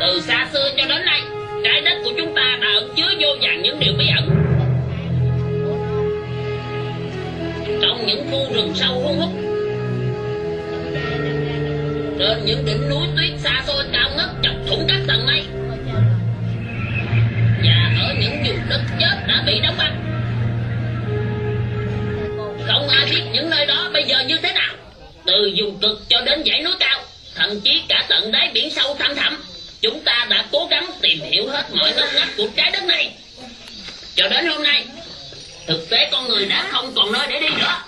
Từ xa xưa cho đến nay, trái đất của chúng ta đã ẩn chứa vô vàn những điều bí ẩn. Trong những khu rừng sâu hun hút, trên những đỉnh núi tuyết xa xôi cao ngất chọc thủng các tầng mây, và ở những vùng đất chết đã bị đóng băng. Không ai biết những nơi đó bây giờ như thế nào. Từ vùng cực cho đến dãy núi cao, thậm chí cả tận đáy biển sâu thăm thẳm, chúng ta đã cố gắng tìm hiểu hết mọi ngóc ngách của trái đất này. Cho đến hôm nay, thực tế con người đã không còn nơi để đi nữa.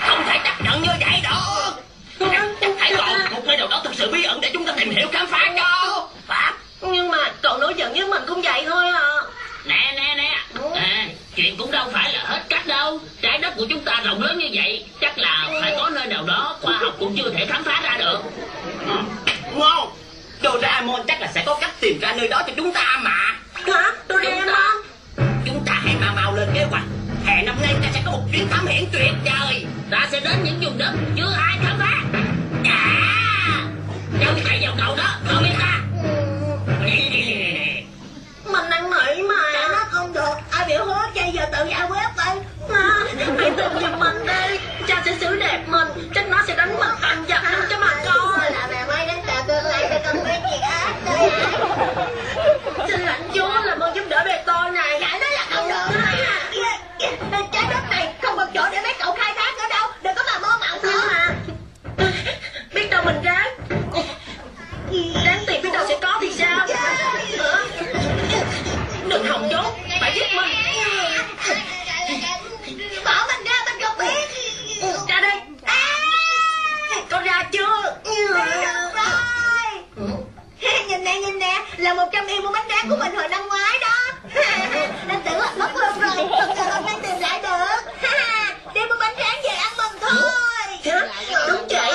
Không thể chấp nhận như vậy được Hãy còn một nơi nào đó thực sự bí ẩn để chúng ta tìm hiểu khám phá cho. Pháp Nhưng mà cậu nói giận với mình cũng vậy thôi à. Nè nè nè, à, chuyện cũng đâu phải là hết cách đâu. Trái đất của chúng ta rộng lớn như vậy, chắc là phải có nơi nào đó khoa học cũng chưa thể khám phá ra được. Ngon Doraemon chắc là sẽ có cách tìm ra nơi đó cho chúng ta mà Hả? Doraemon? Chúng ta hãy mau mau lên kế hoạch Hè năm nay ta sẽ có một chuyến thám hiểm tuyệt vời Ta sẽ đến những vùng đất chưa ai khám phá. À Chân chạy vào cầu đó, cậu biết ta. Mình năn nỉ mà Trả nó không Ai biểu hứa bây giờ tự giải quyết đi à, Hãy tin giùm mình đi. Cha sẽ xử đẹp mình. Chắc nó sẽ đánh mình thành giặc luôn cho mà coi. Là mẹ mới đến tờ tương lai cho con biết gì hết đi Xin lãnh chúa làm ơn giúp đỡ bề tôi này. Giải nó là không được Trái đất này không còn chỗ để mấy cậu khai Nhìn nè nhìn nè Là một trăm yên mua bánh rán của mình hồi năm ngoái đó. Anh tưởng là mất luôn rồi Thật sự hôm nay tìm lại được. Đi mua bánh rán về ăn mừng thôi. Hả? Đúng vậy.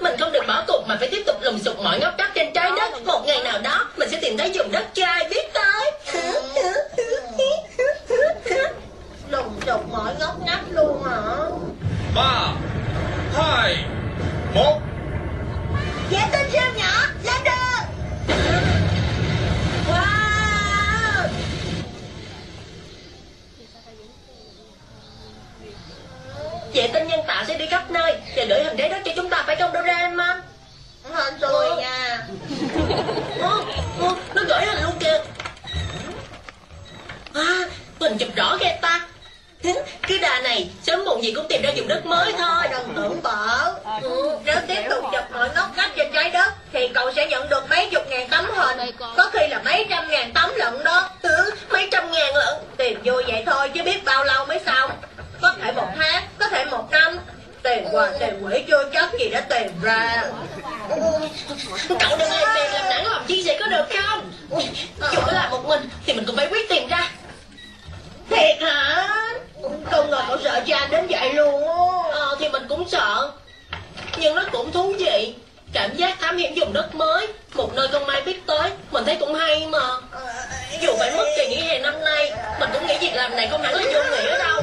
Mình không được bỏ cuộc mà phải tiếp tục lùng sục mọi ngóc ngách trên trái đất. Một ngày nào đó mình sẽ tìm thấy vùng đất chai biết tới. Lùng sục mọi ngóc ngách luôn hả? Ba hai một. Vệ tinh siêu nhỏ lên đường Vệ tên nhân tạo sẽ đi khắp nơi. Và gửi hình đế đất cho chúng ta phải trong Doraemon Hình tôi nha à, à, Nó gửi hình luôn kìa. À, Mình chụp rõ kìa ta. Cứ đà này Sớm muộn gì cũng tìm ra vùng đất mới thôi. Đừng tưởng bở ừ, nếu tiếp tục chụp mọi ngóc ngách trên trái đất thì cậu sẽ nhận được mấy chục ngàn tấm hình. có khi là mấy trăm ngàn tấm lận đó. Ừ, Mấy trăm ngàn lận. Tìm vui vậy thôi chứ biết bao lâu mới xong. Có thể một tháng có thể một năm. Tiền qua tiền quỷ chưa chắc gì đã tìm ra. Cậu đừng lên bèn làm nản lòng chi vậy có được không? Dù có làm một mình Thì mình cũng phải quyết tìm ra. Thiệt hả không ngờ cậu sợ cha đến vậy luôn á Ờ thì mình cũng sợ. Nhưng nó cũng thú vị. Cảm giác thám hiểm vùng đất mới Một nơi không ai biết tới. Mình thấy cũng hay mà. Dù phải mất kỳ nghỉ hè năm nay Mình cũng nghĩ việc làm này không hẳn là vô nghĩa đâu.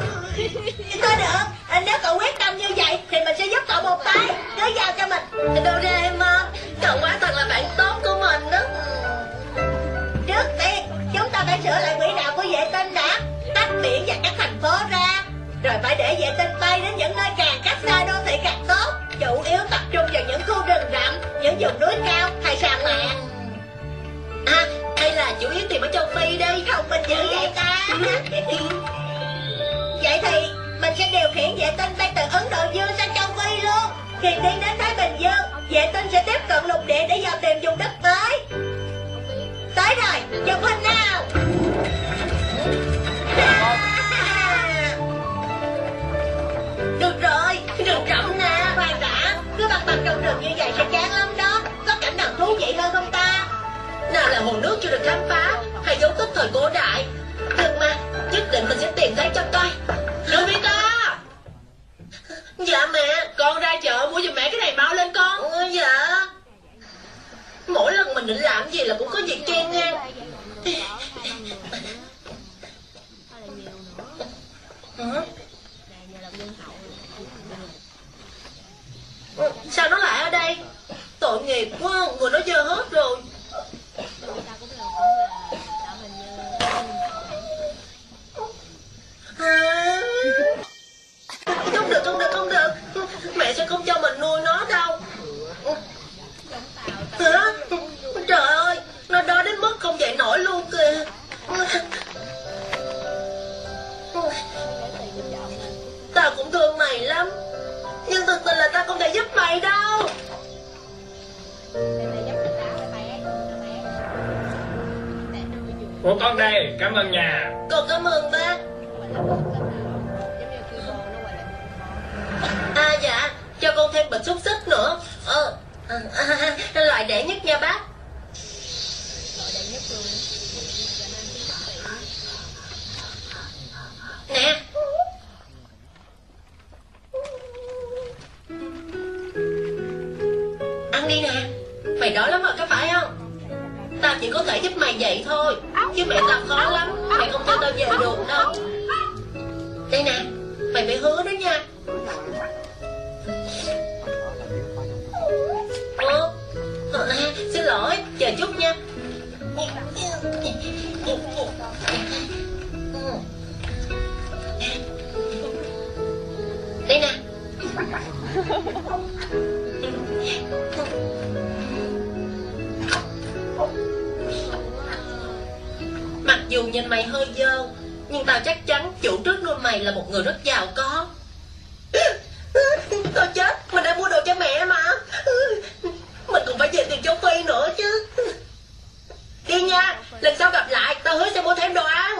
Thôi được. Nếu cậu quyết tâm như vậy thì mình sẽ giúp cậu một tay. Cứ giao cho mình. Doraemon Cậu quá thật là bạn tốt của mình đó trước tiên chúng ta phải sửa lại quỹ đạo của vệ tinh đã tách biển và các thành phố ra rồi phải để vệ tinh bay đến những nơi càng cách xa đô thị càng tốt. Chủ yếu tập trung vào những khu rừng rậm, những vùng núi cao hay sa mạc À hay là chủ yếu tìm ở châu Phi đi. Không, mình giữ vậy ta. Vậy thì mình sẽ điều khiển vệ tinh bay từ ấn độ dương sang châu phi luôn. Khi tiến đến thái bình dương, vệ tinh sẽ tiếp cận lục địa để dò tìm vùng đất mới. Tới rồi chụp hình nào? Được rồi Rừng rậm nè. Khoan đã cứ băng băng trong rừng như vậy sẽ chán lắm đó. Có cảnh nào thú vị hơn không ta? Nào là hồ nước chưa được khám phá Hay dấu tích thời cổ đại? Được mà Nhất định mình sẽ tìm thấy cho coi. Nobita Dạ mẹ Con ra chợ mua giùm mẹ cái này mau lên con. Ừ, Dạ? Mỗi lần mình định làm gì là cũng có việc chen ngang. Hả? Ừ, Sao nó lại ở đây? Tội nghiệp quá, Người nó dơ hết rồi. À. Không được không được không được. Mẹ sẽ không cho mình nuôi nó đâu. Hả? Trời ơi, Nó đói đến mức không dậy nổi luôn kìa. Tao cũng thương mày lắm. Nhưng thực tình là ta không thể giúp mày đâu. Của con đây, cảm ơn nhà. Con cảm ơn ba. À dạ Cho con thêm bịch xúc xích nữa. Ờ à, à, à, Loại đẻ nhất nha bác. Nè đi nè. Mày đói lắm rồi có phải không? Tao chỉ có thể giúp mày vậy thôi Chứ mẹ tao khó lắm. Mày không cho tao về được đâu. Đây nè Mày phải hứa đó nha. Ủa? Ờ, à, Xin lỗi Chờ chút nha. Đây nè. Mặc dù nhìn mày hơi dơ Nhưng tao chắc chắn chủ trước nuôi mày là một người rất giàu có. Tao chết Mình đã mua đồ cho mẹ mà. Mình cũng phải về tiền cho Phi nữa chứ. Đi nha Lần sau gặp lại Tao hứa sẽ mua thêm đồ ăn.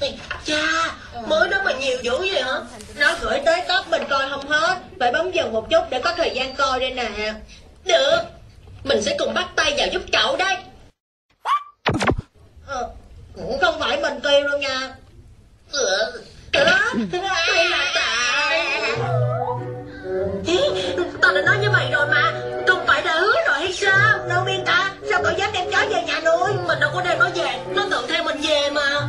Ê, Cha Mới đó mà nhiều dữ vậy hả? Nó gửi tới top mình coi không hết. Phải bấm dần một chút để có thời gian coi đây nè. Được. Mình sẽ cùng bắt tay vào giúp cậu đây. Ờ, không phải mình kêu đâu nha. Ừ. Hay là tại? Ý, Tao đã nói với mày rồi mà. Không phải đã hứa rồi hay sao? Nobita sao cậu dám đem chó về nhà nuôi? Mình đâu có đem nó về. Nó tự theo mình về mà.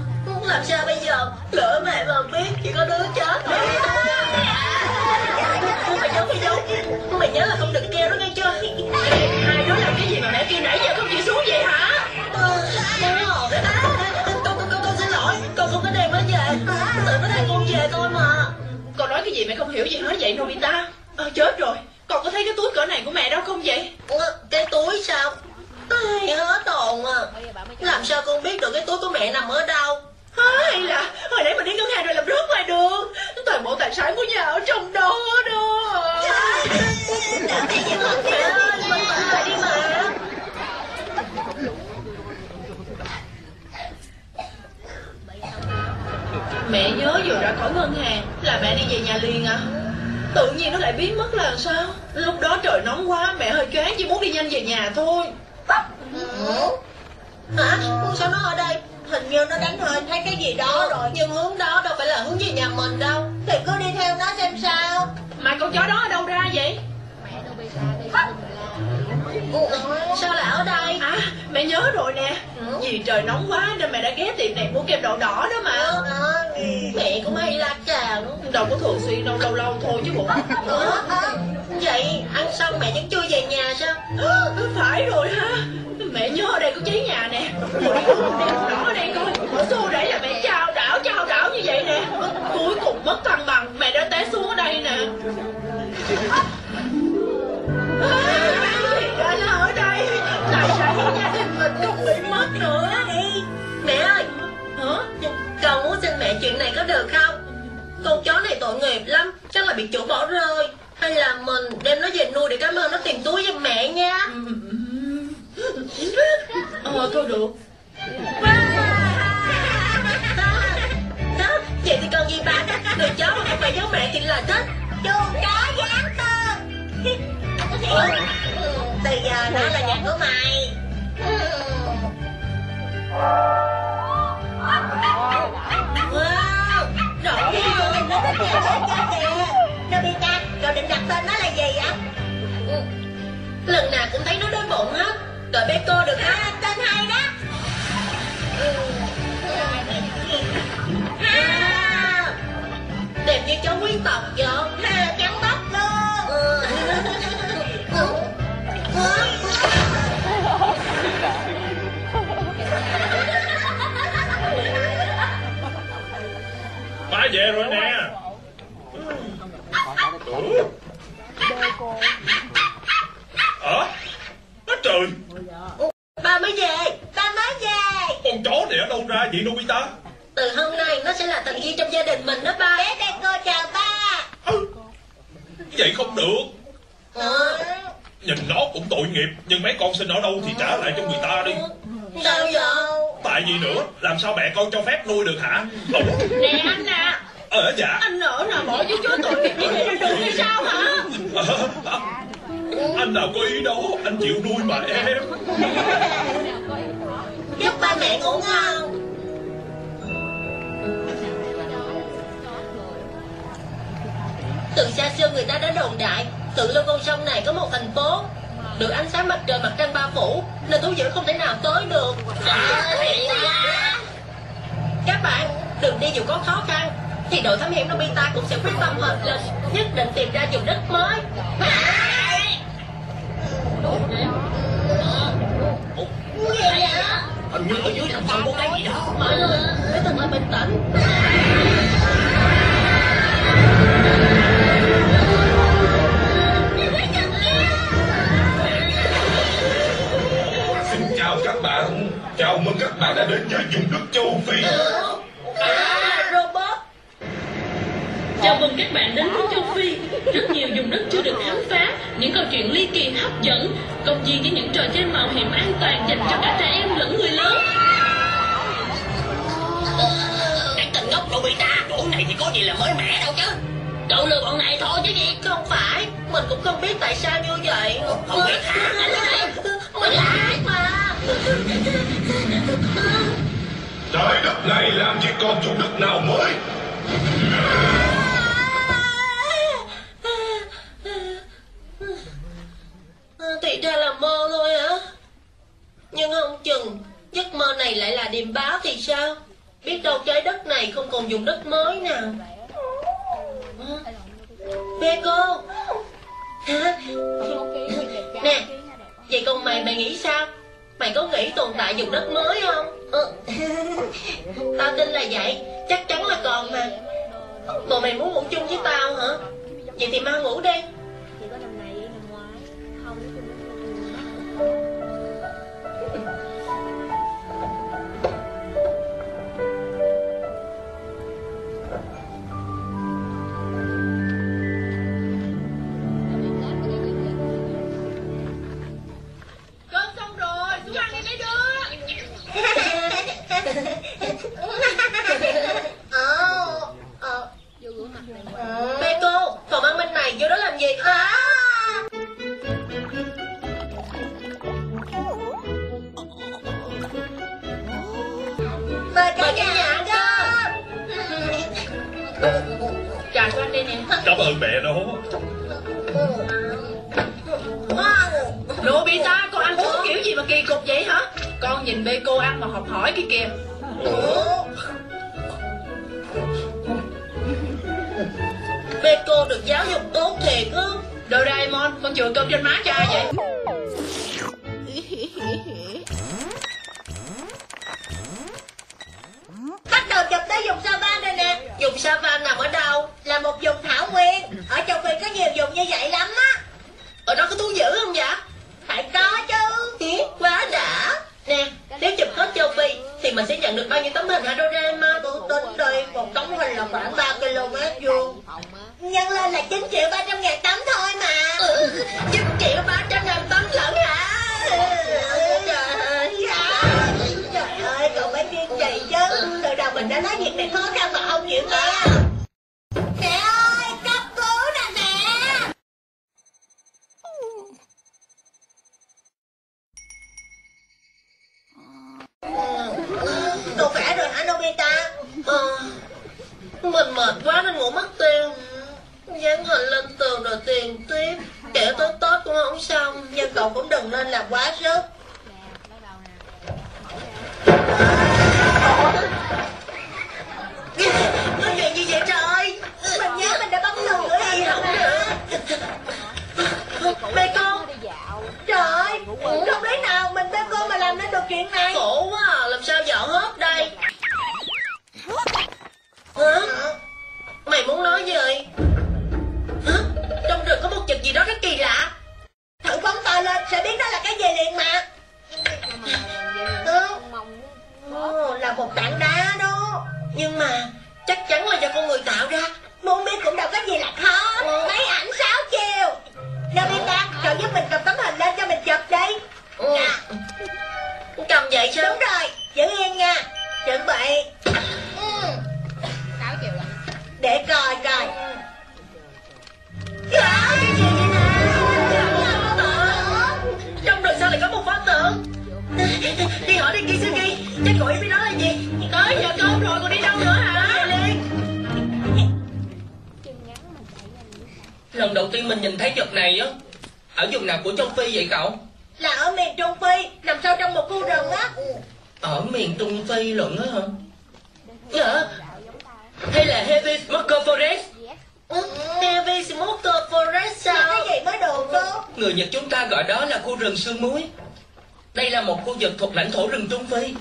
Làm sao bây giờ? Lỡ mẹ mà biết Chỉ có đứa chết Mày giấu mày giấu Mày nhớ là không được kêu nó nghe chưa? Hai đứa làm cái gì mà mẹ kêu nãy giờ không chịu xuống vậy hả? Ờ, Con con con con xin lỗi. Con không có đem nó về. Tự nó đem con về thôi mà. Con nói cái gì mẹ không hiểu gì hết vậy Nobita Ờ chết rồi. Con có thấy cái túi cỡ này của mẹ đâu không vậy? Cái túi sao? Ai hết hồn à. Mẹ nằm ở đâu hay là hồi nãy mình đi ngân hàng rồi làm rớt ngoài đường. Toàn bộ tài sản của nhà ở trong đó đó. Mẹ ơi, đi mà Mẹ nhớ vừa ra khỏi ngân hàng là mẹ đi về nhà liền à. Tự nhiên nó lại biến mất là sao? Lúc đó trời nóng quá mẹ hơi choáng chỉ muốn đi nhanh về nhà thôi. Hả? Sao nó ở đây? Hình như nó đánh hơi thấy cái gì đó rồi. Nhưng hướng đó đâu phải là hướng về nhà mình đâu. Thì cứ đi theo nó xem sao. Mà con chó đó ở đâu ra vậy Sao lại ở đây? À mẹ nhớ rồi nè. Vì trời nóng quá nên mẹ đã ghé tiệm này mua kem đậu đỏ đó mà. Mẹ cũng hay la cà Đâu có thường xuyên đâu lâu lâu thôi chứ bộ Vậy ăn xong mẹ vẫn chưa về nhà sao? Phải rồi ha Mẹ nhớ ở đây có cháy nhà nè. Đèn đỏ ở đây coi. Xô để là mẹ chao đảo chao đảo như vậy nè. Cuối cùng mất thăng bằng Mẹ đã té xuống ở đây nè. À, là ở đây. Sản của gia đình mình cũng bị mất nữa Mẹ ơi. Hả? Con muốn xin mẹ chuyện này có được không? Con chó này tội nghiệp lắm Chắc là bị chủ bỏ rơi. Hay là mình đem nó về nuôi để cảm ơn nó tìm túi giùm mẹ nha. Ờ thôi được. Vậy thì còn gì bạn Người chó mà không phải giống mẹ thì là thích chuồng chó dán tường? Từ giờ nó là nhà của mày Wow Rộng ghê luôn. Nó thích chó chó kìa. Nobita cậu định đặt tên nó là gì vậy? Lần nào cũng thấy nó đói bụng hết Đợi bé cô được không? tên hay đó. À, Đẹp như cháu quý tộc vậy. Ha. Ba về rồi nè? Hả? Á trời. Ba mới về ba mới về. Con chó này ở đâu ra vậy Nobita Từ hôm nay nó sẽ là thành viên trong gia đình mình đó ba. Bé đây cô chào ba. Ơ, Vậy không được. Ờ, Nhìn nó cũng tội nghiệp Nhưng mấy con sinh ở đâu thì trả lại cho người ta đi. Sao vậy? Tại vì nữa? Làm sao mẹ con cho phép nuôi được hả? Nè anh à Ờ dạ. Anh nỡ nào bỏ với chúa tội nghiệp như vậy ra đường hay sao hả? Anh nào có ý đó Anh chịu nuôi mà em. Chúc ba mẹ ngủ ngon. Từ xa xưa người ta đã đồn đại Tự lưu con sông này có một thành phố Được ánh sáng mặt trời mặt trăng bao phủ Nên thú dữ không thể nào tới được. Các bạn đừng đi dù có khó khăn Thì đội thám hiểm Nobita cũng sẽ quyết tâm hợp lực Nhất định tìm ra vùng đất mới. Hình như ở dưới sông sông có cái gì đó Hãy thật là bình tĩnh mừng các bạn đã đến với vùng đất châu Phi. À robot. Chào mừng các bạn đến với châu Phi. Rất nhiều vùng đất chưa được khám phá. Những câu chuyện ly kỳ hấp dẫn Công viên với những trò chơi mạo hiểm an toàn Dành cho cả trẻ em lẫn người lớn. Cái tên ngốc Nobita Chỗ này thì có gì là mới mẻ đâu chứ. Cậu lừa bọn này thôi chứ gì Không phải. Mình cũng không biết tại sao như vậy. Không biết hả? Anh ơi Mình lại mà Trái đất này làm gì còn chủ đất nào mới? Thì ra là mơ thôi hả Nhưng không chừng, Giấc mơ này lại là điềm báo thì sao? Biết đâu trái đất này không còn dùng đất mới nào. Hả? Bê cô. Hả? Nè, Vậy còn mày mày nghĩ sao? Mày có nghĩ tồn tại dùng đất mới không? Ừ. Tao tin là vậy. Chắc chắn là còn mà. Tụi mày muốn ngủ chung với tao hả? Vậy thì mau ngủ đi. chỉ có năm này năm ngoái không mẹ nó. Nobita con ăn uống kiểu gì mà kỳ cục vậy hả? Con nhìn bê cô ăn mà học hỏi kia. Kìa Beko được giáo dục tốt thiệt á. Doraemon con chừa cơm trên má cho ai vậy. Bắt đầu chụp tới vùng sao ban rồi nè Dùng Savan nằm ở đâu? Là một vùng thảo nguyên. Ở châu Phi có nhiều vùng như vậy lắm á. Ở đó có thú dữ không vậy? Phải có chứ. Ý, quá đã. Nè, nếu chụp hết châu Phi Thì mình sẽ nhận được bao nhiêu tấm hình hả Doraemon? Tôi tính đi Một tấm hình là khoảng 3 km vuông. Nhân lên là 9 triệu 300 ngàn tấm thôi mà. Ừ, 9 triệu 300 ngàn tấm lận hả? Trời ơi Từ đầu mình đã nói việc này khó khăn mà không chịu nghe Mẹ ơi cấp cứu nè mẹ. Cậu khỏe rồi hả Nobita? Ờ, Mình mệt quá nên ngủ mất tiêu Dán hình lên tường rồi tiền tiếp. Kể tới Tết cũng không xong Nhưng cậu cũng đừng nên làm quá sức Có chuyện gì vậy trời? Mình nhớ mình đã bấm nữa Gì không nữa Bê con. Trời ơi Không lý nào mình bên cô mà làm nên được chuyện này. Khổ quá à, làm sao dọn hết đây? Hả? Mày muốn nói gì? Hả? Trong rừng có một vật gì đó rất kỳ lạ. Thử phóng to lên sẽ biết đó là cái gì liền mà. Ừ. Ồ, là một tảng đá Nhưng mà chắc chắn là do con người tạo ra Muốn biết cũng đâu có gì là khó Máy ảnh sáu chiều. Nobita, cậu giúp mình cầm tấm hình lên cho mình chụp đi. Ừ. Cầm vậy sao? Đúng rồi, giữ yên nha. Chuẩn bị. Ừ. Để coi coi. Trời ơi, cái gì vậy Trong rừng sao lại có một pho tượng. Đi hỏi đi Kisugi. Chắc ấy biết đó là gì? Tới giờ cơm rồi còn đi Lần đầu tiên mình nhìn thấy vật này á Ở vùng nào của châu Phi vậy cậu? Là ở miền Trung Phi, nằm sâu trong một khu rừng á. Ở miền Trung Phi lận á hả? Dạ. Hay là Heavy Smoker Forest? Heavy Smoker Forest sao? Cái gì mới được cô Người Nhật chúng ta gọi đó là khu rừng sương muối. Đây là một khu vực thuộc lãnh thổ rừng Trung Phi.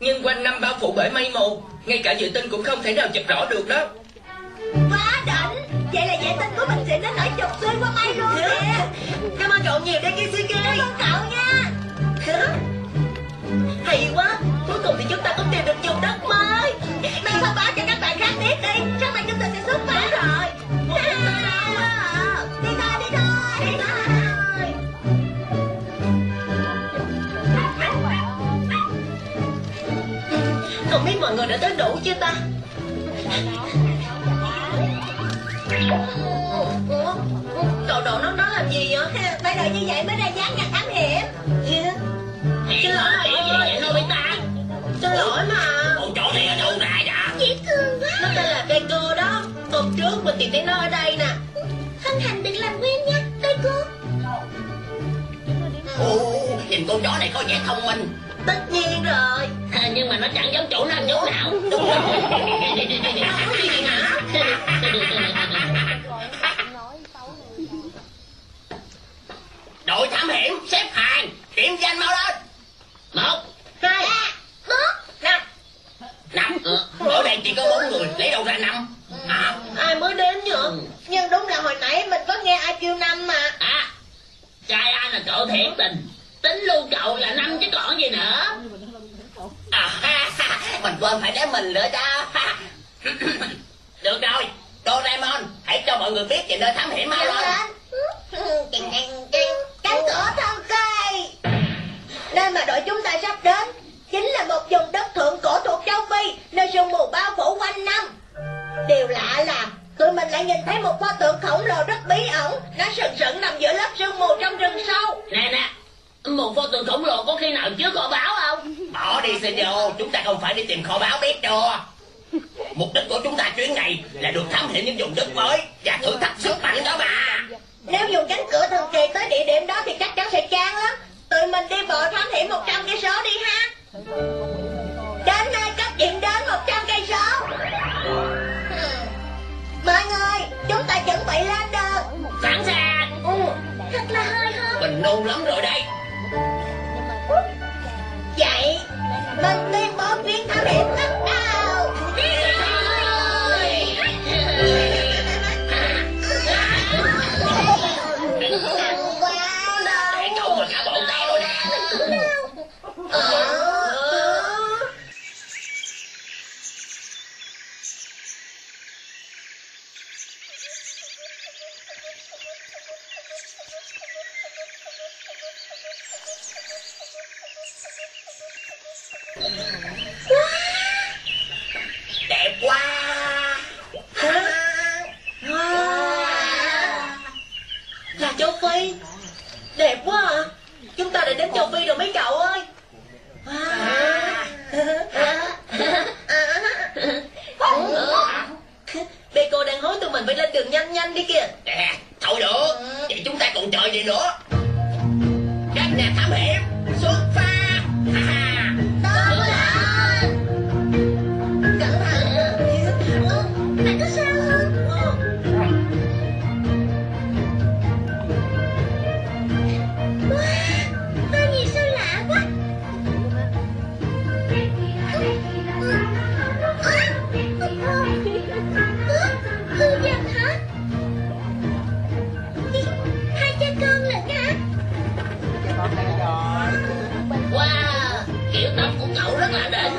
Nhưng quanh năm bao phủ bởi mây mù Ngay cả vệ tinh cũng không thể nào chụp rõ được đó. Quá đỉnh Vậy là vệ tinh của mình sẽ đến nỗi chụp xuyên qua mây luôn kìa Cảm ơn cậu nhiều đấy Kisugi Cảm ơn cậu nha? Hay quá. Cuối cùng thì chúng ta cũng tìm được vùng đất mới. Mang thông báo cho các bạn khác biết đi. Sáng mai chúng ta sẽ xuất phát rồi. Đi thôi, đi thôi Đi thôi. Không biết mọi người đã tới đủ chưa ta Cậu đổ nó đó làm gì vậy? Phải đợi như vậy mới ra dáng nhạc thám hiểm. Xin lỗi Kiểu gì vậy? Nobita Xin lỗi mà. Bộ chỗ này ở đâu ra vậy? Dễ thương quá. Nó tên là cây cơ đó. Hôm trước mình tìm thấy nó ở đây nè. Hân hạnh được làm quen nha cô Ồ, nhìn con chó này có vẻ thông minh. Tất nhiên rồi. À, Nhưng mà nó chẳng giống chủ nam chỗ nào. Đúng rồi Thám hiểm xếp hàng. Điểm danh mau lên. Một Hai Bước Năm. Năm ờ, Ở đây chỉ có bốn người Lấy đâu ra năm? À. Ai mới đến nhở? Nhưng đúng là hồi nãy mình có nghe ai kêu năm mà. À Trai ai là cậu thiệt tình Tính luôn cậu là năm chứ còn gì nữa. À ha, ha, Mình quên phải đếm mình nữa đó. Được rồi. Doraemon Hãy cho mọi người biết về nơi thám hiểm mau lên cánh cửa thân cây. Nơi mà đội chúng ta sắp đến chính là một vùng đất thượng cổ thuộc châu phi nơi sương mù bao phủ quanh năm. Điều lạ là tụi mình lại nhìn thấy một pho tượng khổng lồ rất bí ẩn. Nó sừng sững nằm giữa lớp sương mù trong rừng sâu. Nè nè một pho tượng khổng lồ có khi nào chứa kho báu không? Bỏ đi xin senor chúng ta không phải đi tìm kho báu biết đâu mục đích của chúng ta chuyến này là được thám hiểm những vùng đất mới và thử thách sức mạnh đó mà. Nếu dùng cánh cửa thần kỳ tới địa điểm đó thì chắc chắn sẽ chán lắm. Tụi mình đi bộ thám hiểm 100 cây số đi ha. Đến nơi cấp điểm đến 100 cây số. Hmm. Mọi người, chúng ta chuẩn bị lên đường Sẵn sàng. Ừ, Thật là hơi hơn mình nôn lắm rồi đây. Vậy, mình tuyên bố chuyến thám hiểm bắt đầu Vi Đẹp quá à. Chúng ta đã đến châu Phi rồi mấy cậu ơi. À. Bê cô đang hối tụi mình phải lên đường nhanh nhanh đi kìa. Nè, thôi được. Vậy chúng ta còn chờ gì nữa? Nhanh nè thám hiểm. cậu rất là đỉnh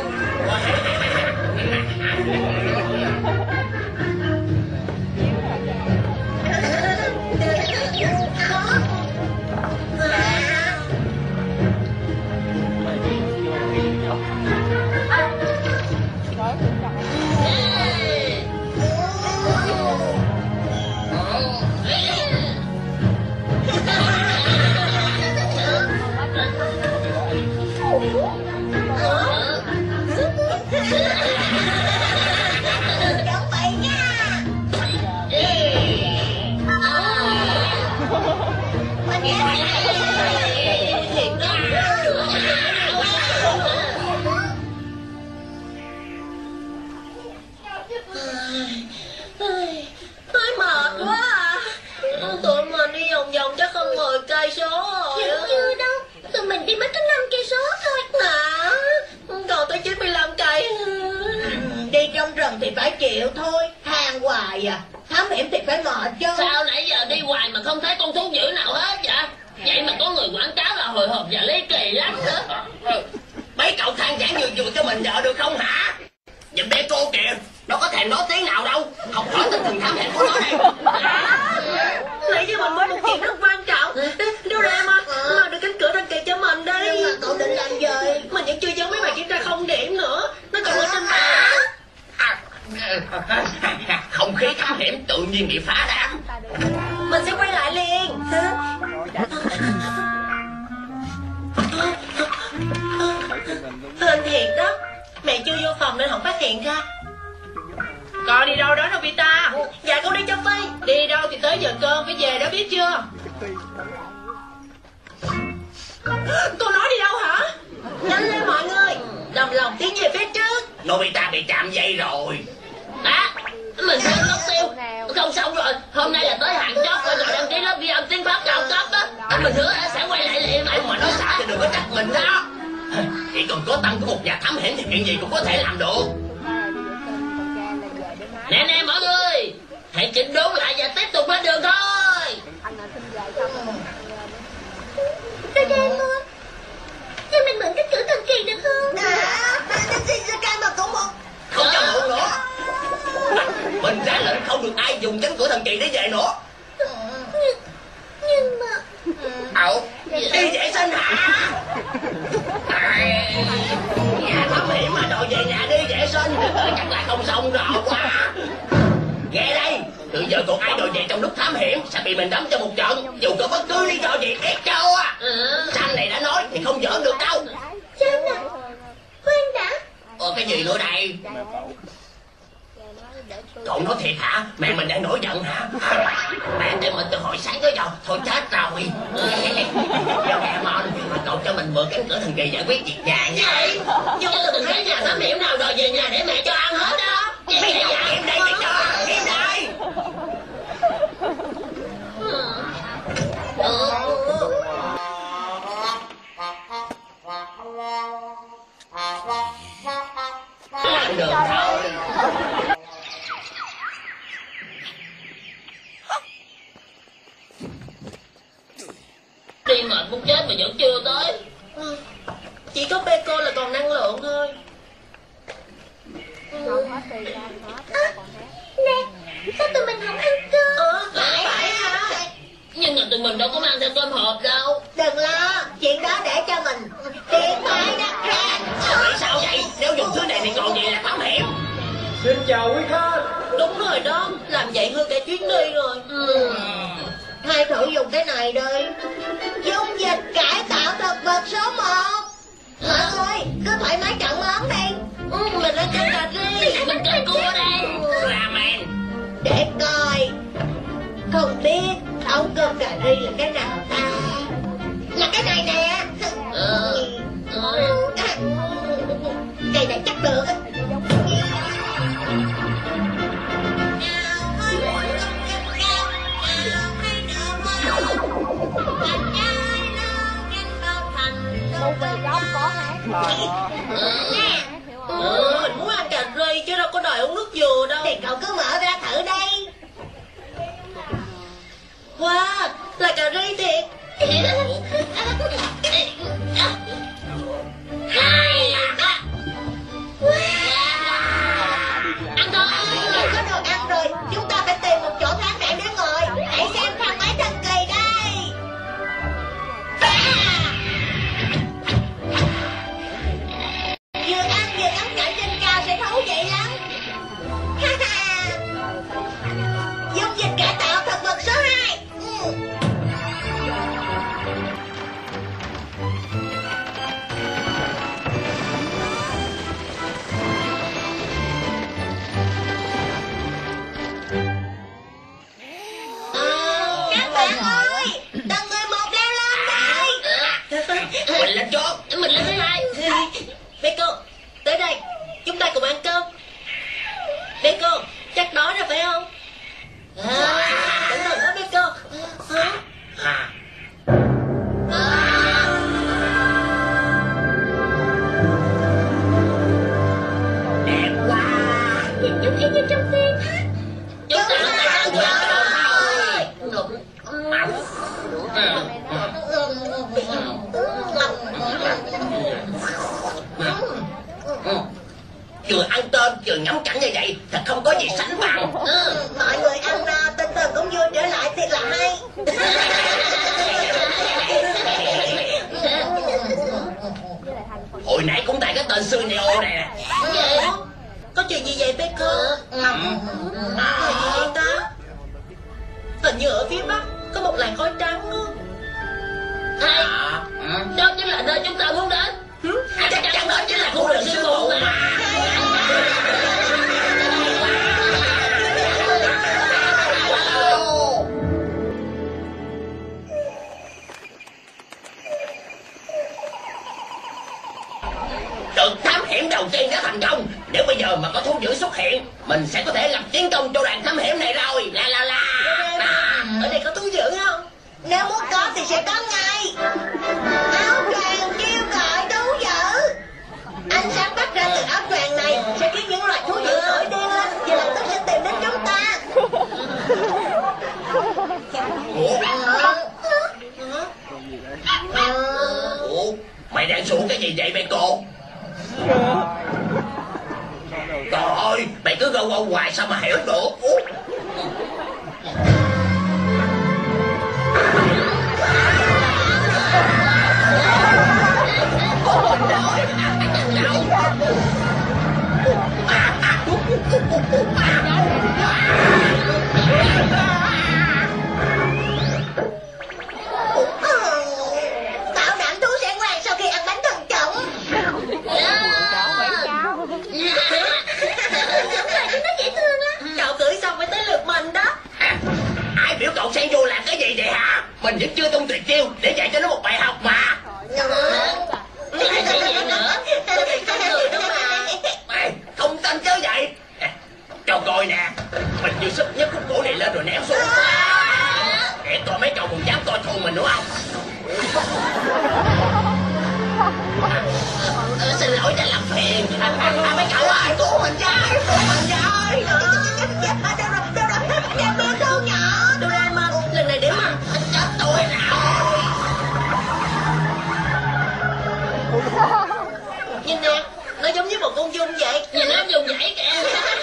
Ăn được thôi Đi mệt muốn chết mà vẫn chưa tới. Chỉ có Beko là còn năng lượng thôi. Nè, sao tụi mình không ăn cơm? Ờ, phải hả? Nhưng mà tụi mình đâu có mang theo cơm hộp đâu. Đừng lo, chuyện đó để cho mình Xin chào quý khách. Đúng rồi đó Làm vậy hư cả chuyến đi rồi. Ừ. Hai thử dùng cái này đi. Dung dịch cải tạo thực vật số 1 Mọi người, cứ thoải mái chọn món đi. Ừ, Mình đang canh cà ri Mình chơi cua đây. Ramen Để coi. Không biết ông cơm cà ri là cái nào ta? Là cái này nè. Ờ. Ừ. Cây này chắc được ừ, Mình muốn ăn cà ri chứ đâu có đòi uống nước dừa đâu. Thì cậu cứ mở ra thử đây Wow, là cà ri thiệt hiểm đầu tiên đã thành công. Nếu bây giờ mà có thú dữ xuất hiện Mình sẽ có thể lập tiến công cho đoàn thám hiểm này rồi. La la la. À. Ở đây có thú dữ không? Nếu muốn có thì sẽ có ngay. Áo choàng kêu gọi thú dữ. Ánh sáng bắt ra từ áo choàng này Sẽ khiến những loài thú dữ nổi điên lên. Và lập tức sẽ tìm đến chúng ta. Ủa? Mày đang sủa cái gì vậy mày cô Trời ơi Mày cứ gâu gâu hoài sao mà hiểu được Ủa? Bảo Còn sen vô làm cái gì vậy hả? Mình vẫn chưa tung tuyệt chiêu để dạy cho nó một bài học mà. Trời ơi. Cái gì. Mày không tin chứ vậy? Cho coi nè, mình chưa sức nhấc khúc cổ này lên rồi ném xuống. Để coi mấy cậu còn dám coi thường mình nữa không? Ờ, xin lỗi đã làm phiền. Mấy cậu ơi, cứu mình ra. một con dung vậy? Nhìn nó dùng vậy kìa.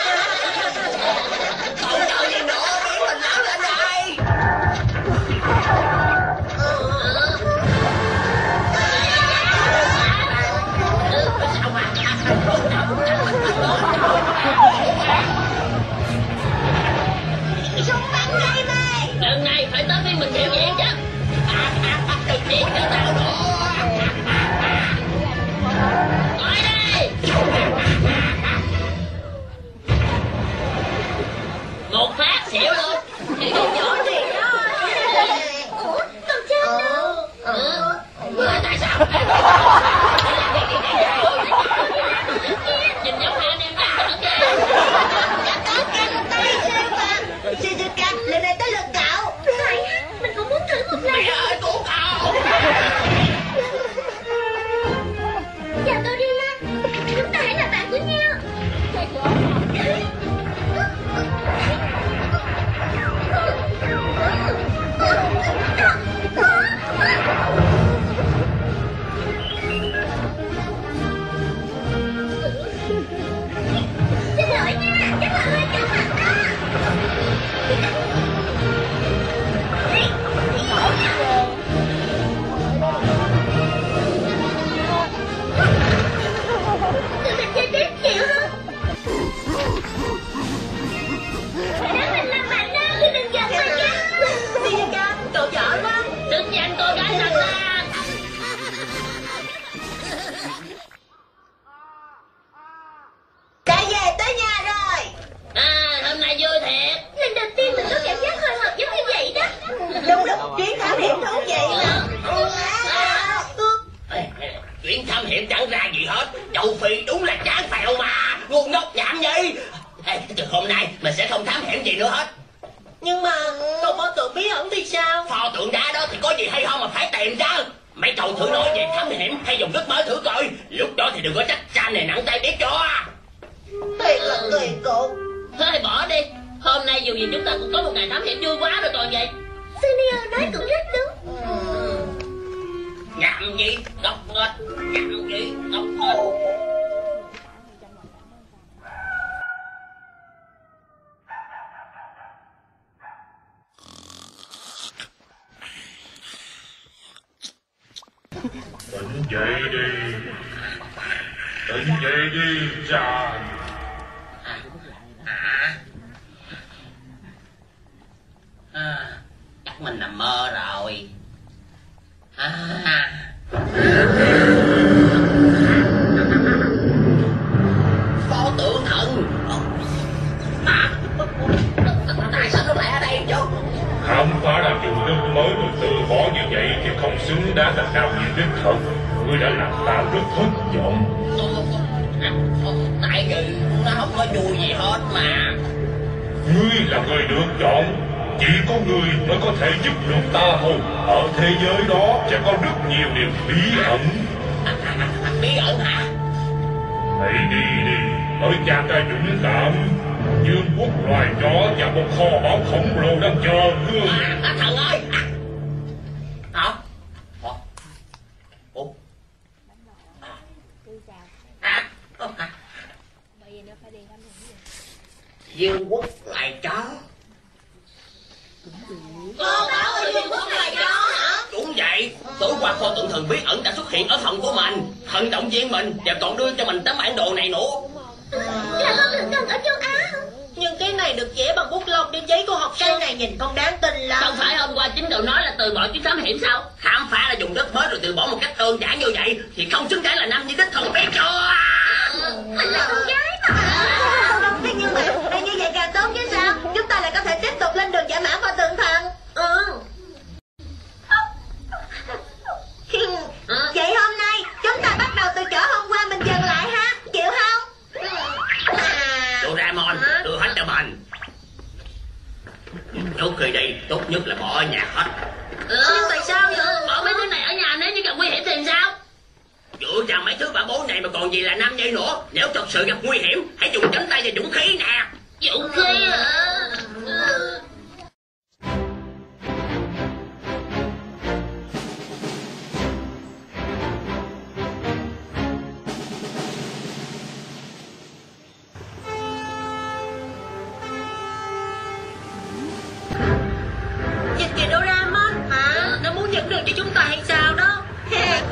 Được cho chúng ta hay sao đó?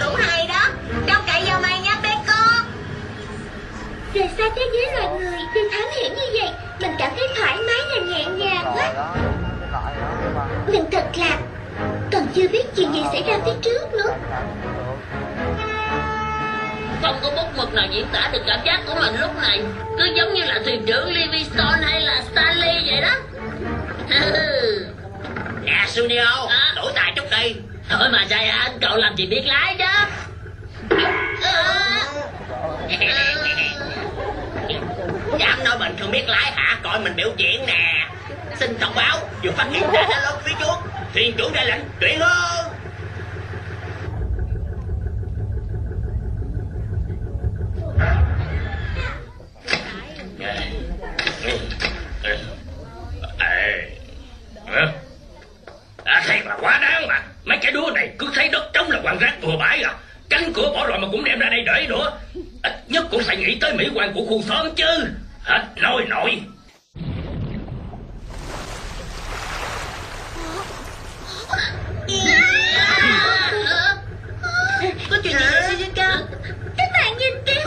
Cũng hay đó. Trông cậy vào mày nha bé con? Rời xa thế giới loài người đi thám hiểm như vậy? Mình cảm thấy thoải mái và nhẹ nhàng quá. Mình thật là Còn chưa biết chuyện gì xảy ra phía trước nữa. Không có bút mực nào diễn tả được cảm giác của mình lúc này. Cứ giống như là thuyền trưởng Livingstone hay là Stanley vậy đó. Nè Sunio À. Đổi tài chút đi Thôi mà trời anh, cậu làm gì biết lái chứ? Ờ. Dám nói mình không biết lái hả? Coi mình biểu diễn nè. Xin thông báo Vừa phát hiện ra đã lớn phía trước. Thuyền trưởng ra lệnh chuyển hướng À, thấy mà quá đáng mà Mấy cái đứa này cứ thấy đất trống là quăng rác bừa bãi à. Cánh cửa bỏ rồi mà cũng đem ra đây để nữa. Ít nhất cũng phải nghĩ tới mỹ quan của khu xóm chứ. Hết nói nổi. Có chuyện gì vậy Shizuka? Các bạn nhìn kìa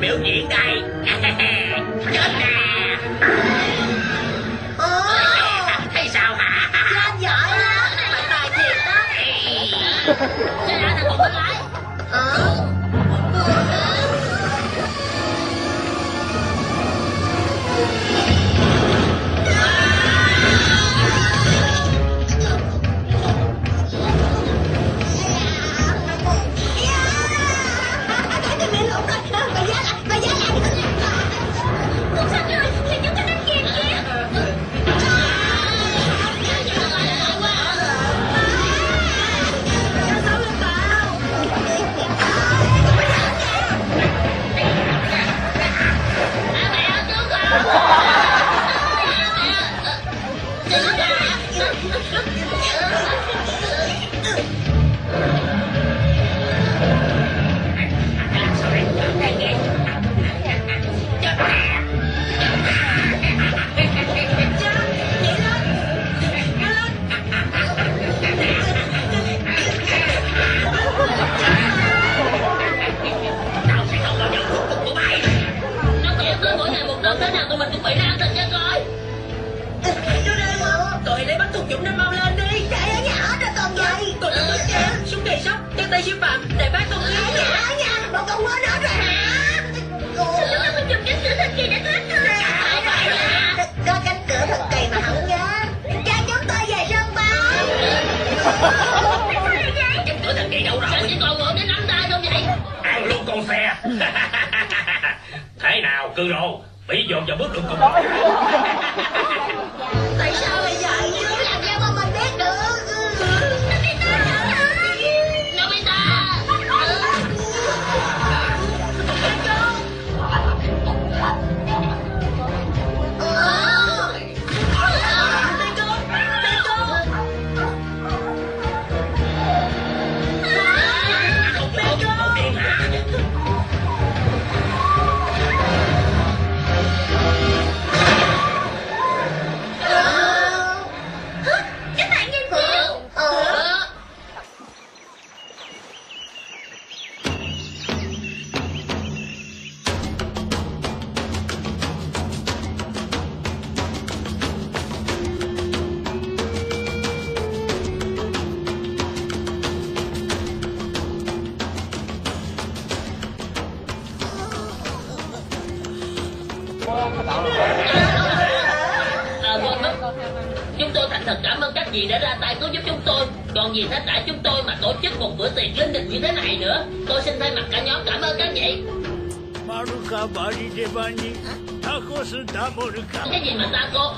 mình biểu diễn đây. Chết nè. Ồ Thấy sao hả? Lên giỏi lắm Phải tài thiệt đó còn biết lái Ờ chỉ còn mỗi cái nắm tay không vậy? Ăn luôn con xe. Thế nào cư đồ? Bị dồn vào bước đường cùng Tại sao gì hết đã. Chúng tôi mà tổ chức một bữa tiệc linh đình như thế này nữa tôi xin thay mặt cả nhóm cảm ơn các vị. Cái gì mà taco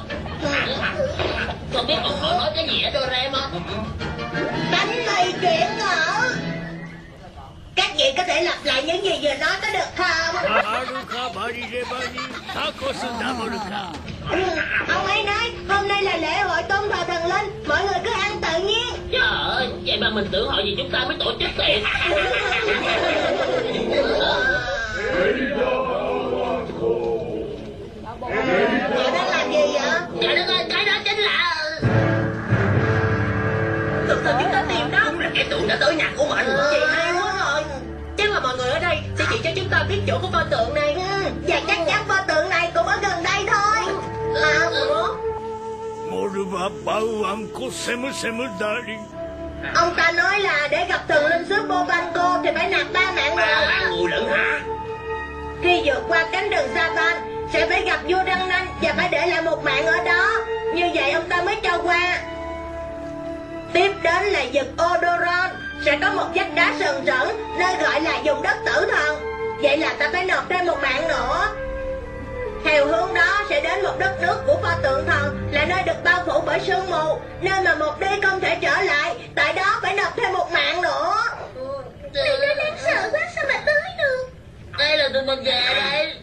con biết ông nói cái gì ở Doraemon bánh mì chuyển ngỡ các vị có thể lặp lại những gì vừa nói có được không? Ừ, ông ấy nói hôm nay là lễ hội tôn thờ thần linh mọi người cứ ăn tự nhiên mình tưởng họ gì chúng ta mới tổ chức tiệc Họ đang làm gì vậy Trời đất ơi cái đó chính là Thực sự chúng ta tìm đó Đúng là kẻ tượng đã tới nhà của mình Chị hay quá rồi Chắc là mọi người ở đây sẽ chỉ cho chúng ta biết chỗ của pho tượng này ừ, Và chắc chắn pho tượng này cũng ở gần đây thôi À, ủa? モルババウアンコセムセムダリ Ông ta nói là để gặp thần linh xứ Bobanco thì phải nạp ba mạng Ba người lẫn hả Khi vượt qua cánh rừng Satan sẽ phải gặp vua Đăng Nanh và phải để lại một mạng ở đó. Như vậy ông ta mới cho qua. Tiếp đến là vực Odoron sẽ có một vách đá sần sẩn nơi gọi là vùng đất tử thần. Vậy là ta phải nộp thêm một mạng nữa. Theo hướng đó sẽ đến một đất nước của pho tượng thần là nơi được bao phủ bởi sương mù, nơi mà một đi không thể trở lại, tại đó phải nộp thêm một mạng nữa. Này nó đáng sợ quá, sao mà tới được? Đây là tụi mình về đây.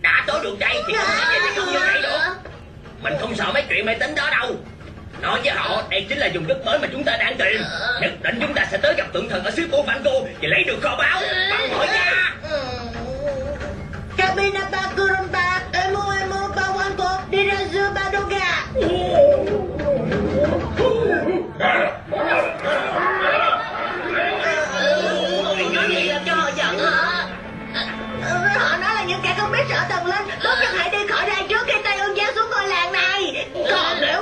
Đã tới được đây thì không thể về không như vậy được Mình không sợ mấy chuyện mê tín đó đâu. Nói với họ đây chính là vùng đất mới mà chúng ta đang tìm. Nhất định chúng ta sẽ tới gặp tượng thần ở xứ của Banco Và lấy được kho báu. Bằng hỏi nha Kabinapa Kurumpa sợ thần linh Tốt nhất hãy đi khỏi đây trước khi Tây ương giáng xuống ngôi làng này Còn nữa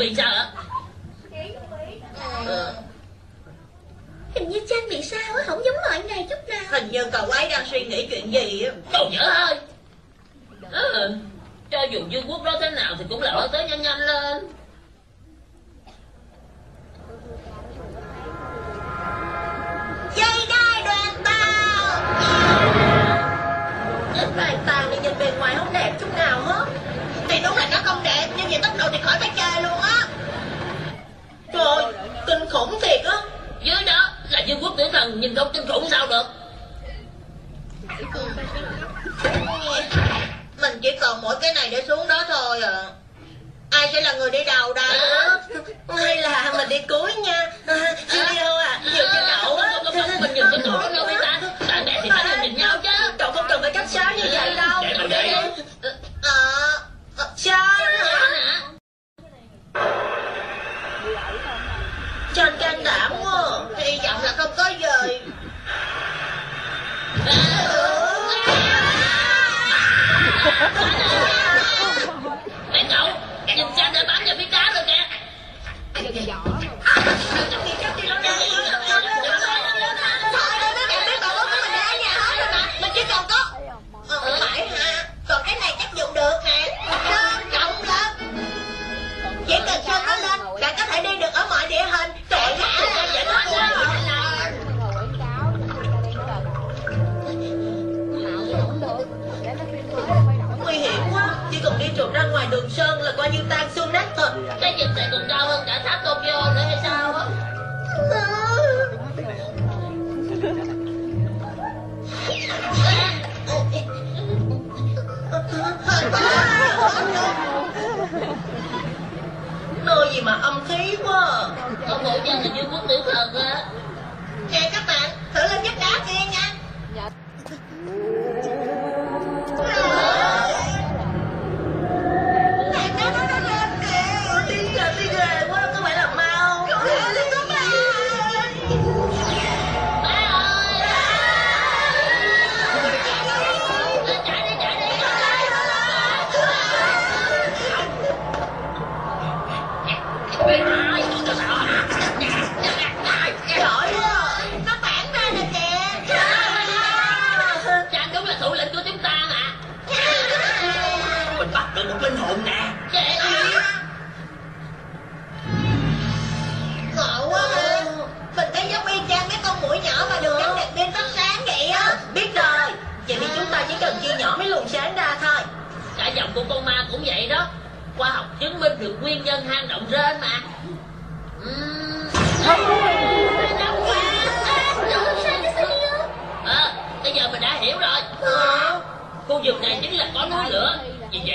bị sao á ừ. ừ. hình như Trang bị sao á không giống mọi ngày chút nào. Hình như cậu ấy đang suy nghĩ chuyện gì á. Cậu nhớ hả?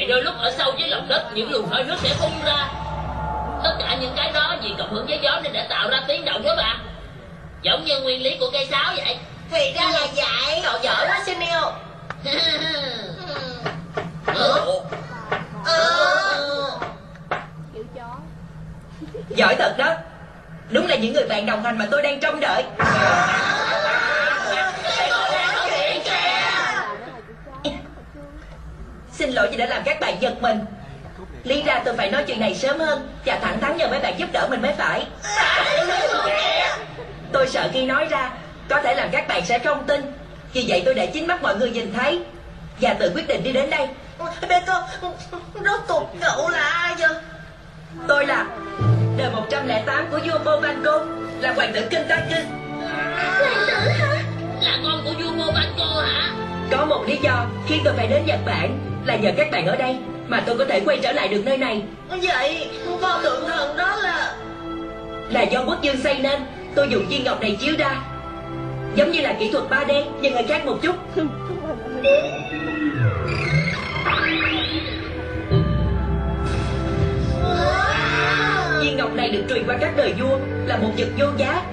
Đôi lúc ở sâu dưới lòng đất những luồng hơi nước sẽ phun ra. Tất cả những cái đó vì cộng hưởng với gió nên đã tạo ra tiếng động đó bạn. Giống như nguyên lý của cây sáo vậy. Thì ra là vậy. Cậu giỏi quá Simeo ừ. Ờ. Giỏi thật đó Đúng là những người bạn đồng hành mà tôi đang trông đợi Xin lỗi vì đã làm các bạn giật mình Lý ra tôi phải nói chuyện này sớm hơn Và thẳng thắn nhờ mấy bạn giúp đỡ mình mới phải Tôi sợ khi nói ra Có thể làm các bạn sẽ không tin Vì vậy tôi để chính mắt mọi người nhìn thấy Và tự quyết định đi đến đây Beto, rốt cuộc cậu là ai vậy? Tôi là đời 108 của vua Bobanco Là hoàng tử Kentucky Hoàng tử hả? Là con của vua Mobanco hả? Có một lý do khi tôi phải đến Nhật Bản Là nhờ các bạn ở đây Mà tôi có thể quay trở lại được nơi này. Vậy, pho tượng thần đó là... Là do quốc dương xây nên Tôi dùng viên ngọc này chiếu ra. Giống như là kỹ thuật 3D Nhưng hơi khác một chút. Viên ngọc này được truyền qua các đời vua Là một vật vô giá.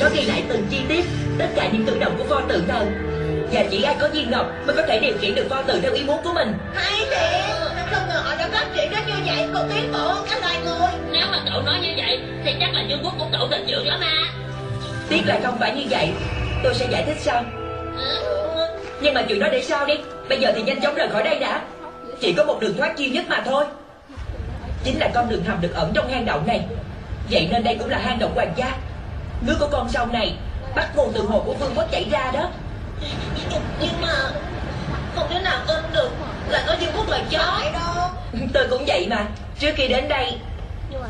Nó ghi lại từng chi tiết Tất cả những tự động của pho tượng thần Và chỉ ai có viên ngọc mới có thể điều khiển được pho tượng theo ý muốn của mình. Hay thiệt, không ngờ họ đã phát triển đến như vậy. Còn tiến bộ hơn cả loài người. Nếu mà cậu nói như vậy thì chắc là vương quốc của cậu thịnh vượng lắm à. Tiếc là không phải như vậy. Tôi sẽ giải thích sau. Nhưng mà chuyện đó để sau đi. Bây giờ thì nhanh chóng rời khỏi đây đã. Chỉ có một đường thoát duy nhất mà thôi. Chính là con đường hầm được ẩn trong hang động này. Vậy nên đây cũng là hang động hoàng gia. Nước của con sông này Bắt nguồn từ hồ của vương quốc chảy ra đó Nhưng mà không thể nào tin được là có vương quốc loài chó. Tôi cũng vậy mà. Trước khi đến đây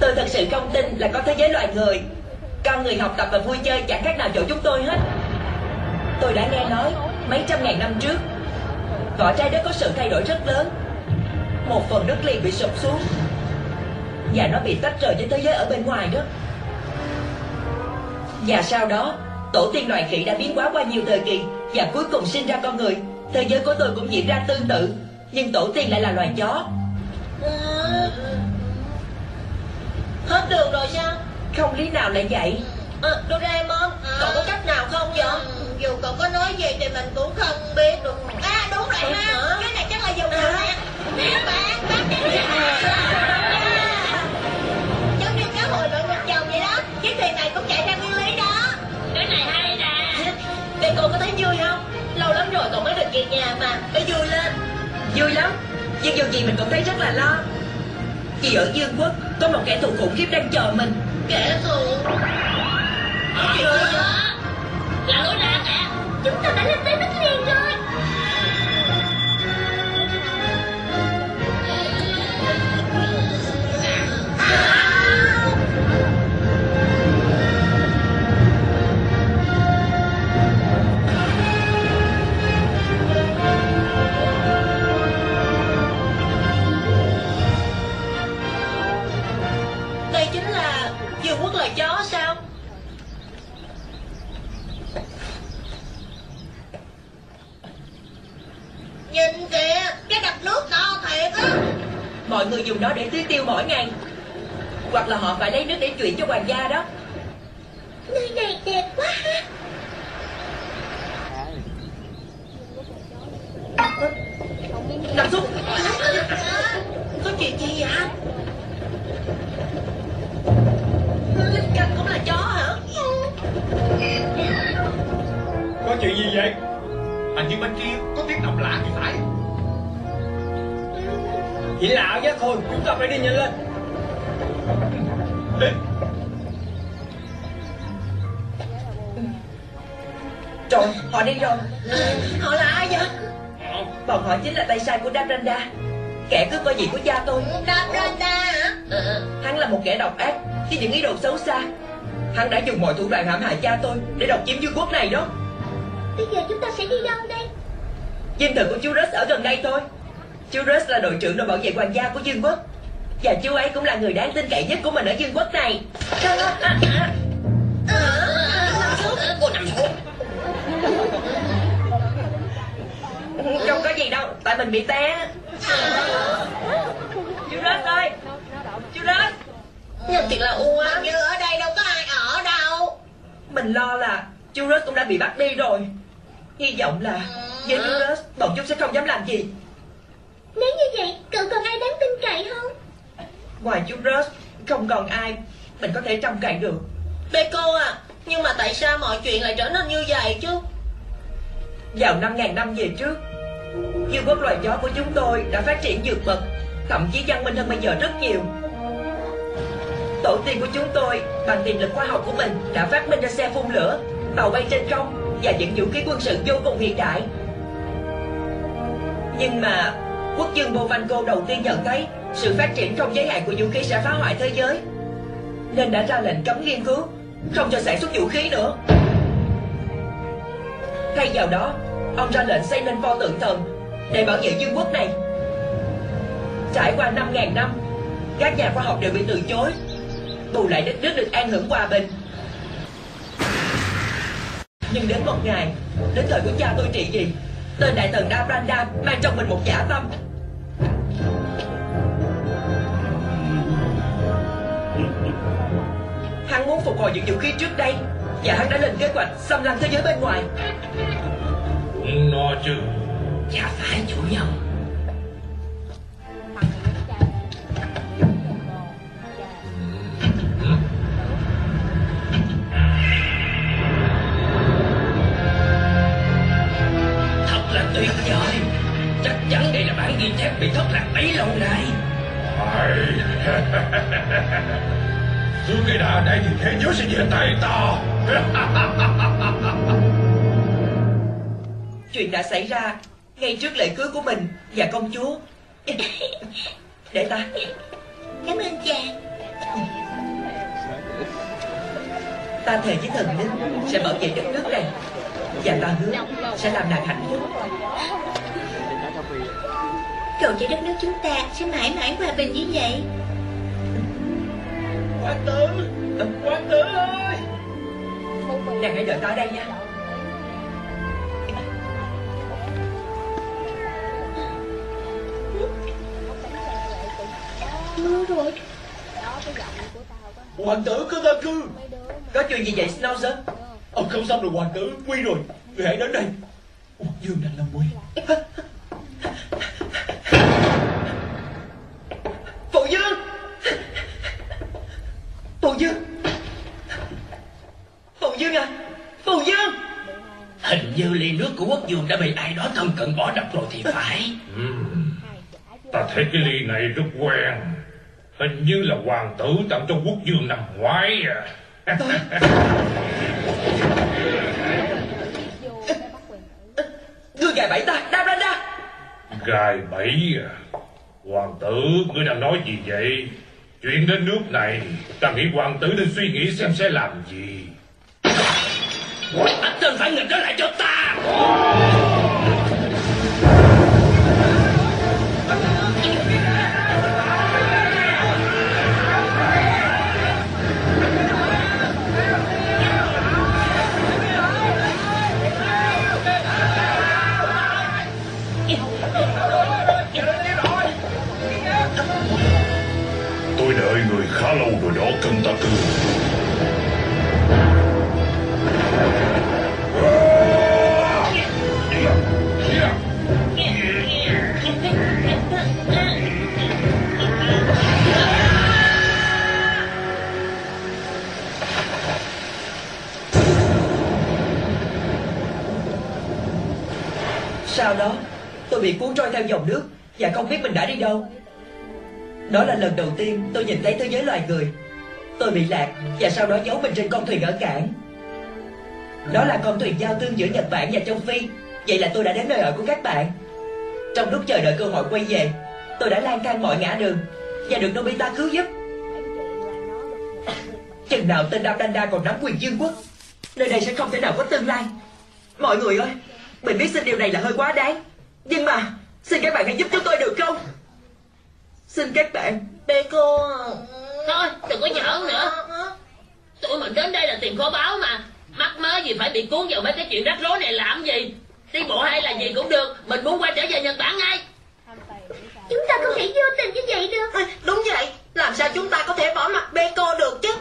Tôi thật sự không tin là có thế giới loài người. Con người học tập và vui chơi chẳng khác nào chỗ chúng tôi hết. Tôi đã nghe nói mấy trăm ngàn năm trước Vỏ trái đất có sự thay đổi rất lớn. Một phần đất liền bị sụp xuống. Và nó bị tách rời với thế giới ở bên ngoài đó. Và sau đó Tổ tiên loài khỉ đã biến hóa qua nhiều thời kỳ Và cuối cùng sinh ra con người Thế giới của tôi cũng diễn ra tương tự Nhưng tổ tiên lại là loài chó Hết đường rồi sao? Không lý nào lại vậy À, Doraemon, cậu có cách nào không vậy? Dù cậu có nói gì thì mình cũng không biết được. À đúng rồi ha, cái này chắc là dùng nè. Nè bạn, bạn thấy vui không? Lâu lắm rồi cậu mới được về nhà mà Phải vui lên. Vui lắm. Nhưng dù gì mình cũng thấy rất là lo. Vì ở Dương Quốc Có một kẻ thù khủng khiếp đang chờ mình. Kẻ thù? Là lối ra kìa? Chúng ta đã lên tới đất liền rồi chuyện cho hoàng gia đó. Thủ đoạn hãm hại cha tôi Để độc chiếm vương quốc này đó. Bây giờ chúng ta sẽ đi đâu đây? Dinh thự của chú Russ ở gần đây thôi. Chú Russ là đội trưởng đội bảo vệ hoàng gia của Dương quốc. Và chú ấy cũng là người đáng tin cậy nhất của mình ở Dương quốc này. Cô nằm xuống. Không có gì đâu Tại mình bị té. Chú Russ ơi. Chú Russ Nhìn thiệt là u á. Như ở đây đâu Mình lo là chú Russ cũng đã bị bắt đi rồi. Hy vọng là với chú Russ Bọn chúng sẽ không dám làm gì. Nếu như vậy cậu còn ai đáng tin cậy không? Ngoài chú Russ Không còn ai Mình có thể trông cậy được. Beko à Nhưng mà tại sao mọi chuyện lại trở nên như vậy chứ? Vào 5.000 năm về trước Dương quốc loài chó của chúng tôi đã phát triển vượt bậc Thậm chí văn minh hơn bây giờ rất nhiều Tổ tiên của chúng tôi Bằng tiềm lực khoa học của mình Đã phát minh ra xe phun lửa Tàu bay trên không Và những vũ khí quân sự vô cùng hiện đại Nhưng mà Quốc dương Bovanco đầu tiên nhận thấy Sự phát triển không giới hạn của vũ khí sẽ phá hoại thế giới Nên đã ra lệnh cấm nghiên cứu Không cho sản xuất vũ khí nữa Thay vào đó, ông ra lệnh xây nên pho tượng thần để bảo vệ dương quốc này. Trải qua 5.000 năm, các nhà khoa học đều bị từ chối. Bù lại đất nước được an hưởng hòa bình. Nhưng đến một ngày, đến thời của cha tôi trị vì, tên đại thần Dabranda mang trong mình một giả tâm. Hắn muốn phục hồi những vũ khí trước đây và hắn đã lên kế hoạch xâm lăng thế giới bên ngoài. Đúng nó chứ. Chả phải chủ nhân ghi chép bị thất lạc bấy lâu nay. Dù cái đà đây thì thế giới sẽ về tay ta. Chuyện đã xảy ra ngay trước lễ cưới của mình và công chúa. Để ta. Cảm ơn chàng. Ta thề với thần linh Sẽ bảo vệ đất nước này Và ta hứa sẽ làm nàng hạnh phúc Cầu cho đất nước chúng ta sẽ mãi mãi hòa bình như vậy Hoàng tử! Hoàng tử ơi! Nàng hãy đợi ta ở đây nha Mưa rồi Hoàng tử cứ ta cư! Có chuyện gì vậy Snowser Ông không xong rồi hoàng tử, nguy rồi. Người hãy đến đây. Dương đang lâm nguy. Phụ Dương! Phụ Dương! Phụ Dương à! Phụ Dương! Hình như ly nước của quốc vương đã bị ai đó thân cận bỏ đập rồi thì phải. Ừm. Ta thấy cái ly này rất quen. Hình như là hoàng tử tặng cho quốc dương năm ngoái à. Ngươi gài bẫy ta Đam ra ra Gài bẫy à Hoàng tử, Ngươi đang nói gì vậy? Chuyện đến nước này, Ta nghĩ hoàng tử nên suy nghĩ xem sẽ làm gì. Bắt tên phản nghịch đó lại cho ta! Cần ta Sau đó, tôi bị cuốn trôi theo dòng nước Và không biết mình đã đi đâu. Đó là lần đầu tiên tôi nhìn thấy thế giới loài người. Tôi bị lạc Và sau đó giấu mình trên con thuyền ở cảng. Đó là con thuyền giao thương giữa Nhật Bản và châu Phi. Vậy là tôi đã đến nơi ở của các bạn. Trong lúc chờ đợi cơ hội quay về, Tôi đã lang thang mọi ngã đường Và được Nobita cứu giúp. Chừng nào tên Đam còn nắm quyền dương quốc, Nơi đây sẽ không thể nào có tương lai. Mọi người ơi, Mình biết xin điều này là hơi quá đáng. Nhưng mà, Xin các bạn hãy giúp chúng tôi được không? Xin các bạn, Bê cô Thôi đừng có giỡn nữa. Tụi mình đến đây là tìm kho báu mà. Mắc mớ gì phải bị cuốn vào mấy cái chuyện rắc rối này làm gì? Đi bộ hay là gì cũng được Mình muốn quay trở về Nhật Bản ngay. Chúng ta không thể vô tình như vậy được. À, Đúng vậy. Làm sao chúng ta có thể bỏ mặt Beko được chứ?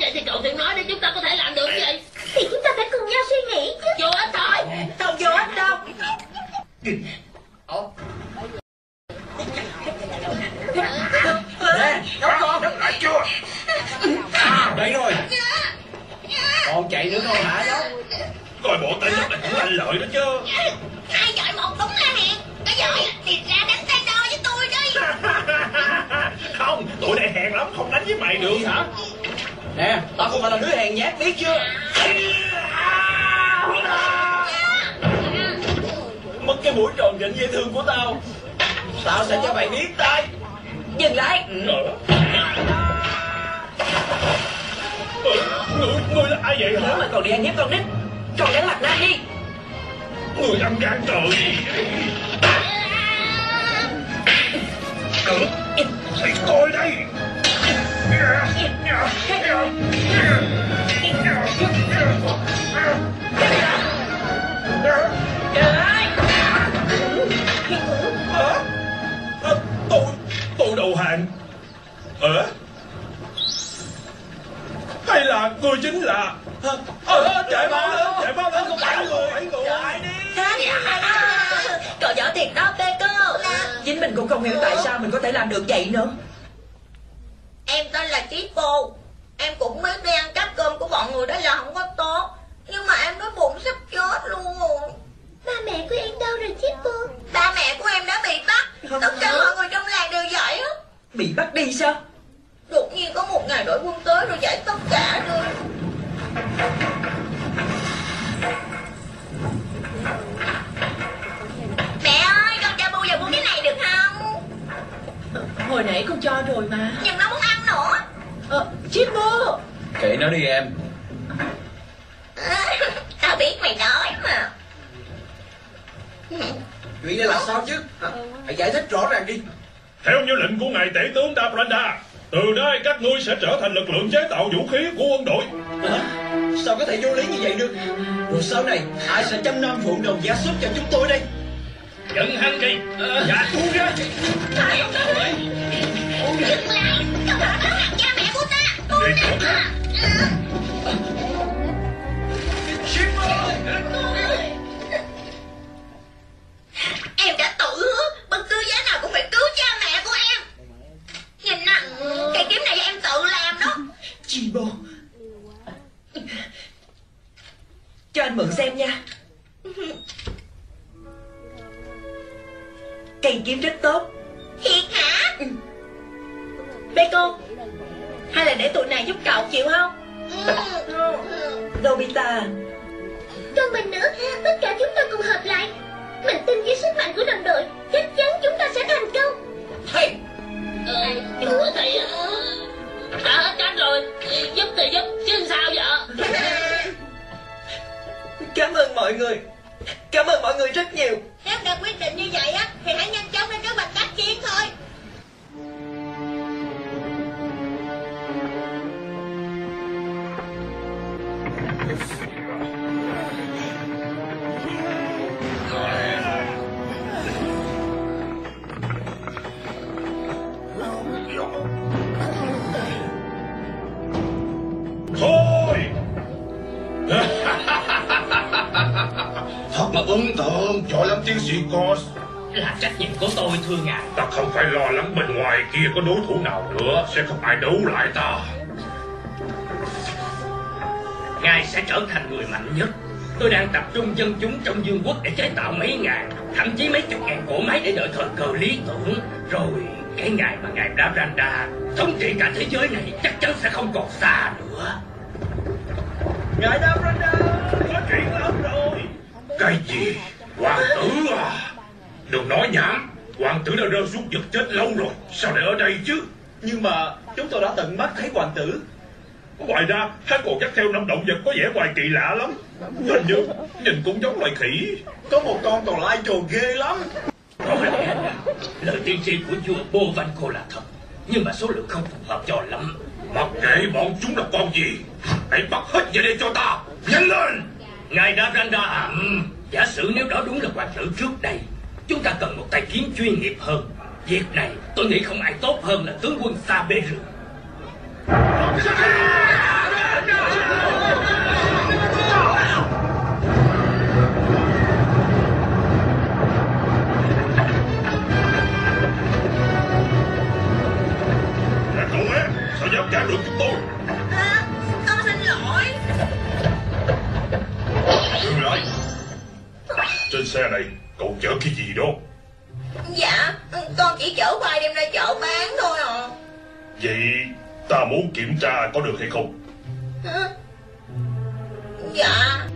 Vậy thì cậu tự nói để chúng ta có thể làm được vậy. Thì chúng ta phải cùng nhau suy nghĩ chứ. Vô ích thôi. Không vô ích đâu Chạy nữa không hả? Coi bộ tên nhóc là cũng lanh lợi đó chứ. Hai giỏi một đúng là hẹn. Có giỏi thì ra đánh tay đo với tôi đi. Không, tụi này hèn lắm Không đánh với mày được hả? Nè, tao không phải là đứa hèn nhát biết chưa? Mất cái mũi tròn vịnh dễ thương của tao. Tao sẽ cho mày biết tay Dừng lại Người, người là ai vậy Nếu hả mà còn đi ăn hiếp con nít Còn đánh mặt nam đi Người ăn gan trời. Thầy coi đây. Hả? Tôi, tôi đầu hàng. Ờ người chính là Ờ, ờ, chạy mau lên, chạy mau lên, bảy người, bảy người Chạy đi. Cậu giỏi thiệt đó Beko Chính mình cũng không hiểu tại sao mình có thể làm được vậy nữa. Em tên là Chipo Em cũng biết đi ăn cắp cơm của bọn người đó là không có tốt. Nhưng mà em nói bụng sắp chết luôn. Rồi Ba mẹ của em đâu rồi Chipo Ba mẹ của em đã bị bắt. Tất cả mọi người trong làng đều vậy á. Bị bắt đi sao Đột nhiên có một ngày đội quân tới rồi giải tất cả rồi Mẹ ơi con cho bu vào mua cái này được không? Hồi nãy con cho rồi mà. Nhưng nó muốn ăn nữa. Ờ, Chippo Kệ nó đi em. Tao biết mày nói mà. Chuyện này là sao chứ? Hả? Hãy giải thích rõ ràng đi. Theo như lệnh của ngài tể tướng Dabranda Từ đây các ngươi sẽ trở thành lực lượng chế tạo vũ khí của quân đội. Hả? Sao có thể vô lý như vậy được? Rồi sau này Ai sẽ chăm nom phụng đồng gia súc cho chúng tôi đây? Dẫn hắn đi. Dạ thu ra. Dừng lại Cậu đã bắt nạt cha mẹ của ta chỗ khác Em đã tự hứa Bất cứ giá nào cũng phải cứu cha mẹ của em Nhìn nè Cây kiếm này em tự làm đó Chibo Cho anh mượn xem nha Cây kiếm rất tốt Thiệt hả? Beko Hay là để tụi này giúp cậu chịu không Ừ. Nobita Còn mình nữa, tất cả chúng ta cùng hợp lại. Mình tin với sức mạnh của đồng đội, chắc chắn chúng ta sẽ thành công. Hey, Ờ, ủa thì đã hết cách rồi. Giúp thì giúp chứ sao vậy? Cảm ơn mọi người. Cảm ơn mọi người rất nhiều. Nếu đã quyết định như vậy á, thì hãy nhanh chóng lên kế hoạch tác chiến thôi. Thôi ấn tượng, giỏi lắm tiến sĩ Cos. Là trách nhiệm của tôi thưa ngài. Ta không phải lo lắng bên ngoài kia có đối thủ nào nữa Sẽ không ai đấu lại ta. Ngài sẽ trở thành người mạnh nhất. Tôi đang tập trung dân chúng trong dương quốc để chế tạo mấy ngàn Thậm chí mấy chục ngàn cỗ máy để đợi thời cơ lý tưởng. Rồi cái ngày mà ngài Brabanda thống trị cả thế giới này chắc chắn sẽ không còn xa nữa. Ngài Branda Có chuyện lớn rồi Cái gì? Hoàng tử à? Đừng nói nhảm. Hoàng tử đã rơi xuống vực chết lâu rồi. Sao lại ở đây chứ? Nhưng mà chúng tôi đã tận mắt thấy hoàng tử. Ngoài ra hắn còn dắt theo năm động vật có vẻ ngoài kỳ lạ lắm. Hình như nhìn cũng giống loài khỉ. Có một con còn lai trồ ghê lắm. Có lẽ lời tiên tri của vua Bovanco là thật. Nhưng mà số lượng không phù hợp cho lắm. Mặc kệ bọn chúng là con gì Hãy bắt hết về đây cho ta. Nhanh lên Ngài Brabanda à Giả sử nếu đó đúng là hoàng tử trước đây, Chúng ta cần một tay kiếm chuyên nghiệp hơn. Việc này, tôi nghĩ không ai tốt hơn là tướng quân Sa Bê Rừng. Cậu bé Sao dám cản được chúng tôi? Trên xe này cậu chở cái gì đó Dạ, con chỉ chở khoai đem ra chợ bán thôi à. Vậy ta muốn kiểm tra có được hay không Hả? Dạ.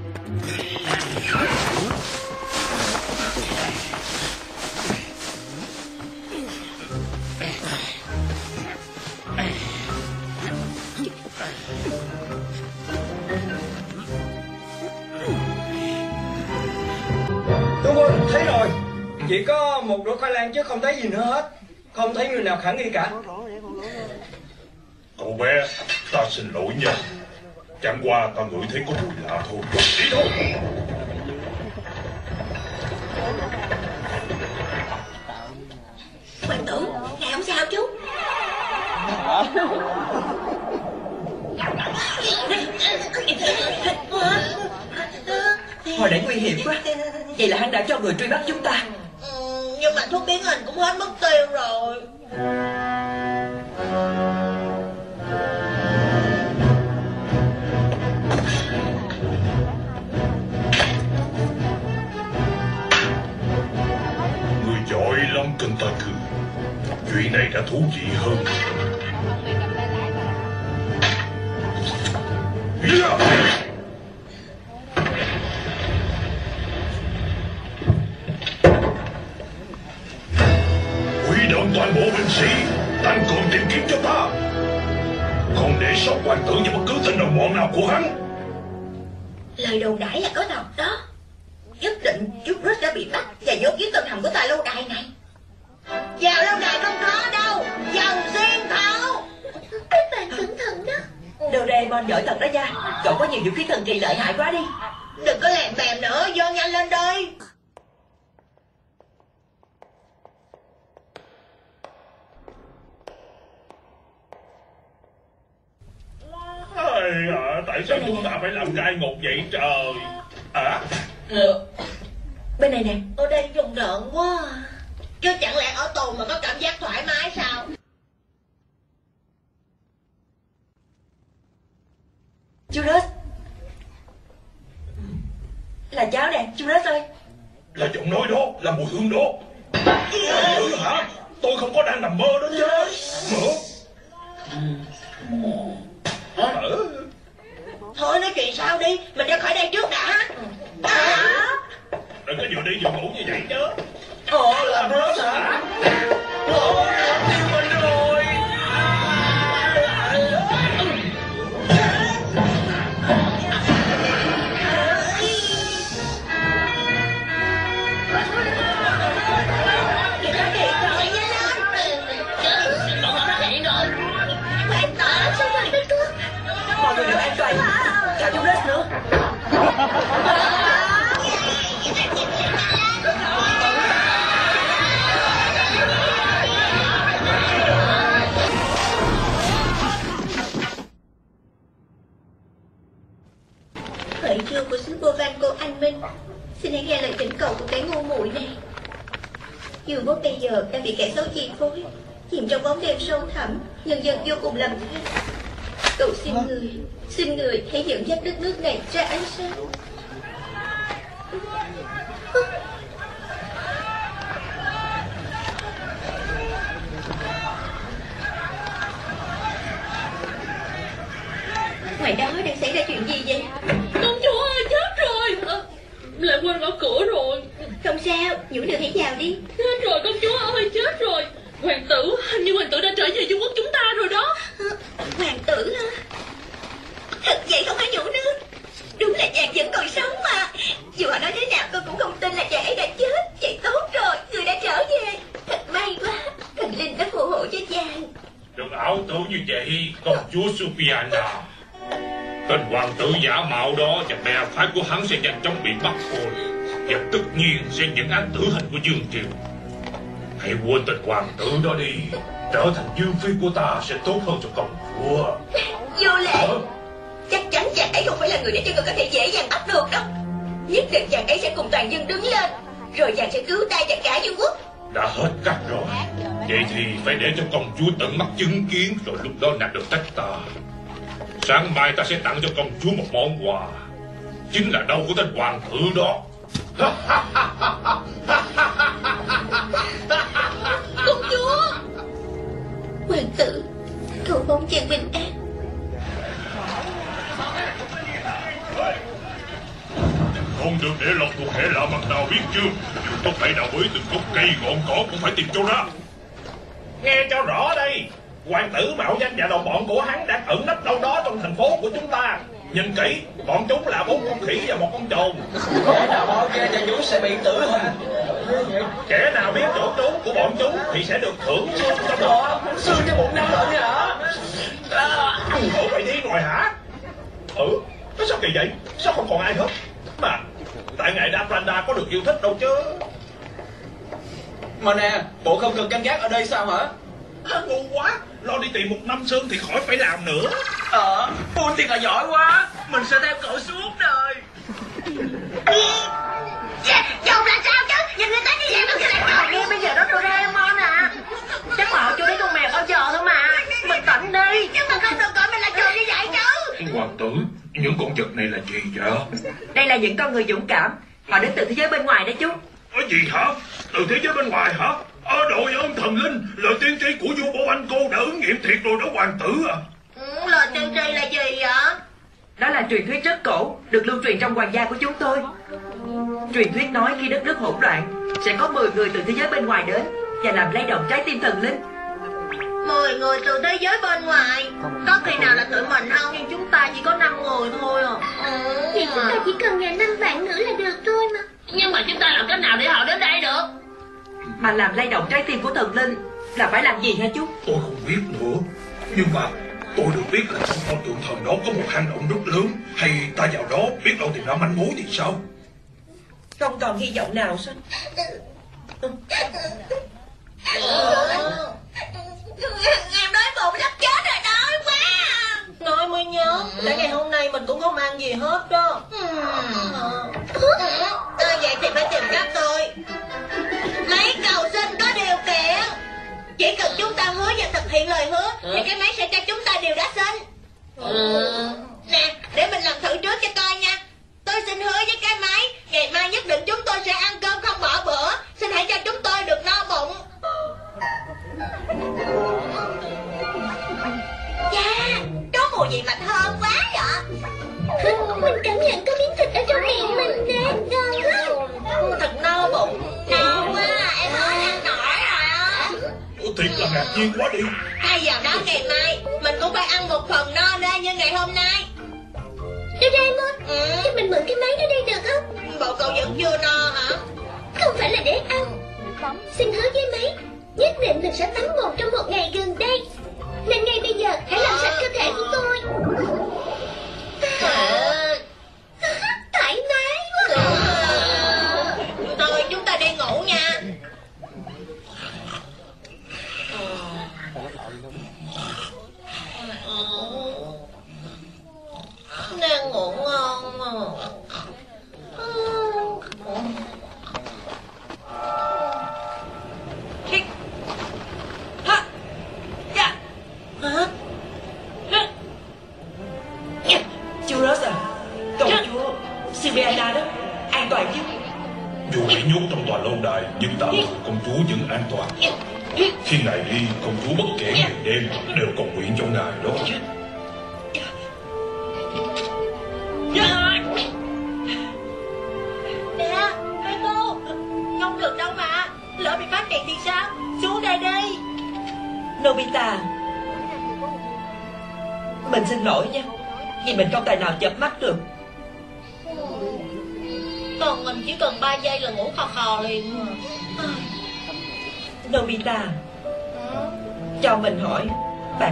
Chỉ có một đũa khoai lang chứ không thấy gì nữa hết. Không thấy người nào khả nghi cả. Cậu bé Ta xin lỗi nha. Chẳng qua ta ngửi thấy có mùi lạ thôi. Đi thôi. Hoàng tử, ngài không sao chứ? Hồi nãy nguy hiểm quá. Vậy là hắn đã cho người truy bắt chúng ta nhưng mà thuốc biến hình cũng hết mất tiêu rồi. Người giỏi lắm cần ta thử Chuyện này đã thú vị hơn Yeah! Toàn bộ binh sĩ Tăng cường tìm kiếm cho ta Không để sót hoàng tử và bất cứ tên đồng bọn nào của hắn Lời đồn đãi là có thật đó. Nhất định chú Rít đã bị bắt và nhốt dưới tầng hầm của tài lâu đài này. Vào lâu đài không có đâu, vào xuyên thấu. Các bạn cẩn thận đó. Doraemon giỏi thật đó nha Cậu có nhiều vũ khí thần kỳ lợi hại quá đi Đừng có lèm bèm nữa, vô nhanh lên đi. Ây à, Tại sao chúng ta phải làm gai ngục vậy trời? À Bên này nè Ở đây rùng rợn quá. Chứ chẳng lẽ ở tù mà có cảm giác thoải mái sao? Rớt Là cháu nè Rớt ơi. Là giọng nói đó Là mùi hương đó. Tử hả? Tôi không có đang nằm mơ đó chứ. Mở Thôi nói chuyện sau đi Mình ra khỏi đây trước đã. Đừng có vừa đi vừa ngủ như vậy. Chứ Ồ làm rớt hả? Ồ Khởi trương của sứ vô văn cô anh Minh. Xin hãy nghe lời thỉnh cầu của cái ngu muội này. Dù bố bây giờ đang bị kẻ xấu chi phối, Chìm trong bóng đêm sâu thẳm Nhân dân vô cùng lầm than Cầu xin người Xin người hãy dẫn dắt đất nước này ra ánh sáng. Ngoài đó đang xảy ra chuyện gì vậy? Công chúa ơi chết rồi. Lại quên gõ cửa rồi. Không sao Nhũ được hãy vào đi. Chết rồi công chúa ơi chết rồi Hoàng tử Hình như hoàng tử đã trở về vương quốc chúng ta rồi đó. Hoàng tử hả? Thật vậy không phải nhũ nước Đúng là chàng vẫn còn sống mà. Dù họ nói thế nào tôi cũng không tin là chàng ấy đã chết. Vậy tốt rồi Người đã trở về. Thật may quá Thần linh đã phù hộ cho chàng. Đừng ảo tưởng như vậy Công chúa Sofiana Tên hoàng tử giả mạo đó Và bè phái của hắn sẽ nhanh chóng bị bắt thôi. Và tất nhiên sẽ nhận án tử hình của Dương Triều Hãy quên tên hoàng tử đó đi. Trở thành dương phi của ta sẽ tốt hơn cho công chúa Vô lệ Chắc chắn chàng ấy không phải là người để cho người có thể dễ dàng bắt được đâu. Nhất định chàng ấy sẽ cùng toàn dân đứng lên Rồi chàng sẽ cứu ta và cả vương quốc. Đã hết cách rồi. Vậy thì phải để cho công chúa tận mắt chứng kiến Rồi lúc đó nạt được trách ta. Sáng mai ta sẽ tặng cho công chúa một món quà. Chính là đâu của tên hoàng tử đó Công chúa! Hoàng tử, Cầu mong chàng bình an. Không được để lọt thuộc hệ lạ mặt nào biết chưa? Dù có phải đào bới từng gốc cây gọn cỏ cũng phải tìm cho ra. Nghe cho rõ đây, Hoàng tử mạo danh và đồng bọn của hắn đang ẩn nấp đâu đó trong thành phố của chúng ta. Nhìn kỹ, bọn chúng là bốn con khỉ và một con trồn Kẻ nào bao che cho chúng sẽ bị tử hình. Kẻ nào biết chỗ trốn của bọn chúng thì sẽ được thưởng xương trong đó Xương cho bụng năm lận hả? Ủa mày đi rồi hả? Ừ, nó sao kỳ vậy? Sao không còn ai hết? Mà, tại ngài Dapranda có được yêu thích đâu chứ. Mà nè, bộ không cần canh gác ở đây sao hả? À, ngu quá, lo đi tìm một năm xương thì khỏi phải làm nữa. Ờ, buôn thiệt là giỏi quá. Mình sẽ theo cậu suốt đời. Chồng là sao chứ? Nhìn người ta như vậy nó sẽ Mà nghe bây giờ đó Doraemon à. Chắc mà họ chưa thấy con mèo bao giờ thôi mà. Bình tĩnh đi. Nhưng mà không được gọi mình là chồng như vậy chứ. Hoàng tử, những con vật này là gì vậy? Đây là những con người dũng cảm. Họ đến từ thế giới bên ngoài đó chú. Có gì hả? Từ thế giới bên ngoài hả? Ở đội ơn thần linh, lời tiên tri của vua Bảo Anh cô đã ứng nghiệm thiệt rồi đó hoàng tử à. Ừ, Lời tiên tri là gì vậy? Đó là truyền thuyết rất cổ Được lưu truyền trong hoàng gia của chúng tôi. Truyền thuyết nói khi đất nước hỗn loạn Sẽ có 10 người từ thế giới bên ngoài đến Và làm lay động trái tim thần linh. Mười người từ thế giới bên ngoài? Có khi nào là tụi mình không? Nhưng chúng ta chỉ có 5 người thôi à. Thì chúng ta chỉ cần ngàn năm vạn ngữ là được thôi mà. Nhưng mà chúng ta làm cách nào để họ đến đây được Mà làm lay động trái tim của thần linh Là phải làm gì hả chú? Tôi không biết nữa. Nhưng mà tôi được biết là trong con tượng thần đó có một hang động rất lớn. Hay ta vào đó biết đâu tìm ra manh mối thì sao? Không còn hy vọng nào sao? Em đói bụng sắp chết rồi đói quá nói mới nhớ ừ. Cả ngày hôm nay mình cũng không ăn gì hết đó. À, Vậy thì phải tìm cách thôi. Máy cầu sinh có điều kiện. Chỉ cần chúng ta hứa và thực hiện lời hứa ừ. Thì cái máy sẽ cho chúng ta điều đã sinh. Nè, để mình làm thử trước cho coi nha. Tôi xin hứa với cái máy Ngày mai nhất định chúng tôi sẽ ăn cơm không bỏ bữa. Xin hãy cho chúng tôi được no bụng. Yeah mùi gì mà thơm quá vậy. Mình cảm nhận có miếng thịt ở trong miệng mình nè. Ngon lắm. Thật no bụng No quá em không ăn nổi rồi á. Ủa thiệt là ngạc nhiên quá đi. Hay vào đó ngày mai Mình cũng phải ăn một phần no ra như ngày hôm nay. Doraemon ừ. Cho mình mượn cái máy đó đây được không? Bộ cậu vẫn chưa no hả? Không phải là để ăn. Xin hứa với mấy, Nhất định mình sẽ tắm một trong một ngày gần đây. Nên ngay bây giờ, hãy làm sạch cơ thể của tôi. Thoải mái quá. Thôi, chúng ta đi ngủ nha Đang ngủ ngon mà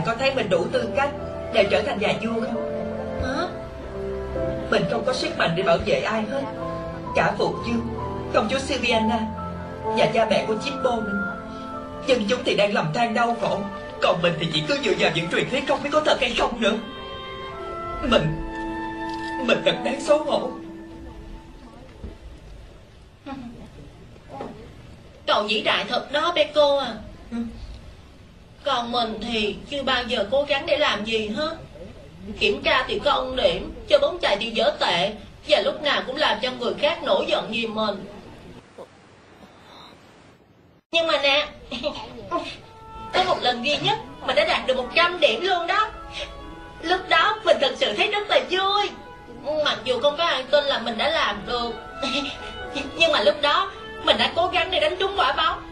Bạn có thấy mình đủ tư cách Để trở thành nhà vua không? Hả? Mình không có sức mạnh để bảo vệ ai hết. Cả phụ dương Công chúa Sylviana Và cha mẹ của Chippo nữa. Dân chúng thì đang lầm than đau khổ. Còn mình thì chỉ cứ dựa vào những truyền thuyết không biết có thật hay không nữa. Mình Mình thật đáng xấu hổ. Cậu vĩ đại thật đó bé cô à còn mình thì chưa bao giờ cố gắng để làm gì hết. Kiểm tra thì có ông điểm Chơi bóng chày thì dở tệ, Và lúc nào cũng làm cho người khác nổi giận vì mình. Nhưng mà nè, Có một lần duy nhất Mình đã đạt được 100 điểm luôn đó. Lúc đó mình thật sự thấy rất là vui. Mặc dù không có ai tin là mình đã làm được. Nhưng mà lúc đó Mình đã cố gắng để đánh trúng quả bóng.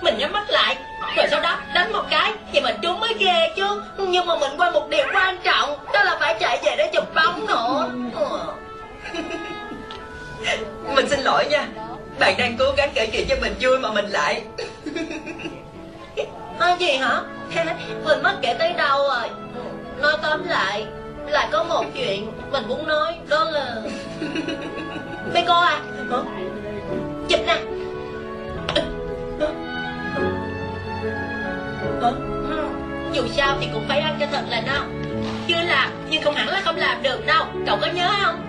Mình nhắm mắt lại. Rồi sau đó đánh một cái Thì mình trúng mới ghê chứ. Nhưng mà mình quên một điều quan trọng Đó là phải chạy về để chụp bóng nữa. Ờ. Mình xin lỗi nha. Bạn đang cố gắng kể chuyện cho mình vui mà mình lại. À, gì hả? Mình mất kể tới đâu rồi? Nói tóm lại Là có một chuyện Mình muốn nói Đó là Mấy cô à? Hả? Chụp nè. Hả? Ừ, Dù sao thì cũng phải ăn cho thật là no Chưa làm Nhưng không hẳn là không làm được đâu Cậu có nhớ không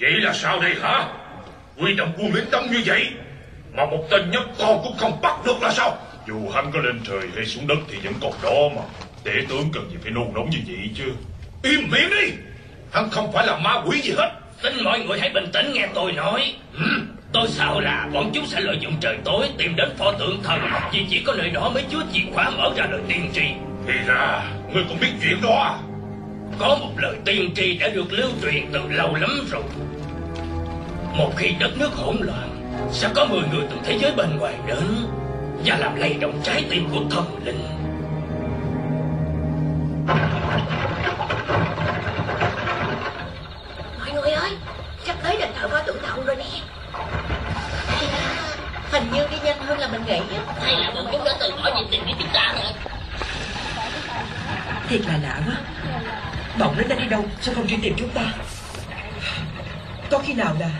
Vậy là sao đây hả? Quy động quân lính đông như vậy mà một tên nhóc con cũng không bắt được là sao? Dù hắn có lên trời hay xuống đất thì vẫn còn đó mà. Tể tướng cần gì phải nôn nóng như vậy chứ? Im miệng đi! Hắn không phải là ma quỷ gì hết. Xin mọi người hãy bình tĩnh nghe tôi nói. Tôi sợ là bọn chúng sẽ lợi dụng trời tối tìm đến pho tượng thần. Vì chỉ có nơi đó mới chứa chìa khóa mở ra lời tiên tri. Thì ra Ngươi cũng biết chuyện đó à? Có một lời tiên tri đã được lưu truyền từ lâu lắm rồi. Một khi đất nước hỗn loạn Sẽ có 10 người từ thế giới bên ngoài đến Và làm lay động trái tim của thần linh? Mọi người ơi Sắp tới đền thờ pho tượng thần rồi nè. Hình như đi nhanh hơn là mình nghĩ á. Hay là bọn chúng đã từ bỏ việc tìm kiếm chúng ta rồi. Thiệt là lạ quá. Bọn nó đã đi đâu Sao không truy tìm chúng ta? Có khi nào là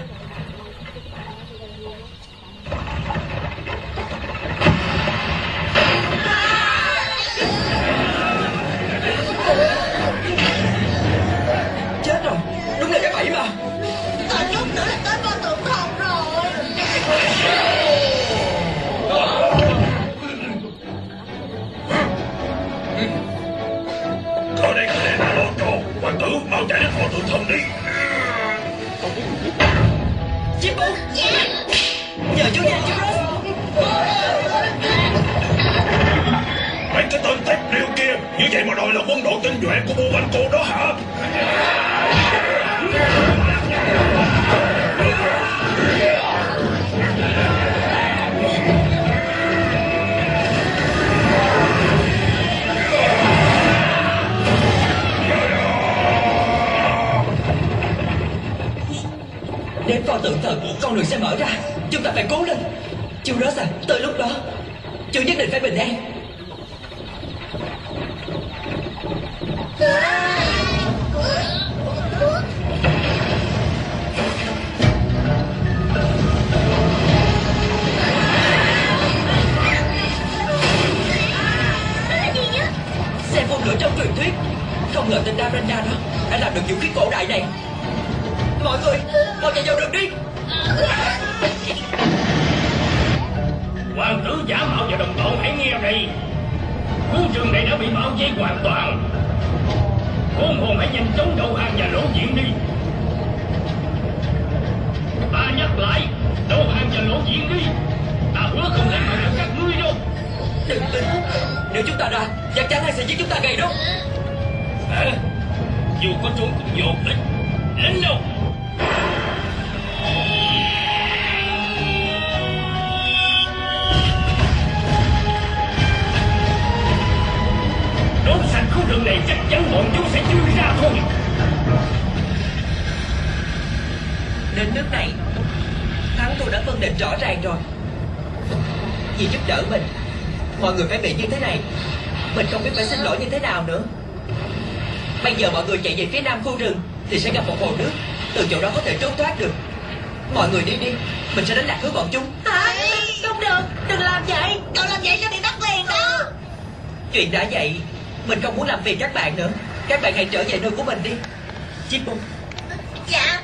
vậy mà đòi là quân đội tinh nhuệ của buôn Anh Cô đó hả? Đến pho tượng thần Con đường sẽ mở ra. Chúng ta phải cố lên. Chú đó à Tới lúc đó Chú nhất định phải bình an. Người đi đi. Mình sẽ đánh lạc hướng bọn chúng. Hả? Không được, đừng làm vậy. Cậu làm vậy sẽ bị bắt liền đó. Chuyện đã vậy Mình không muốn làm phiền các bạn nữa. Các bạn hãy trở về nơi của mình đi. Chippo Dạ.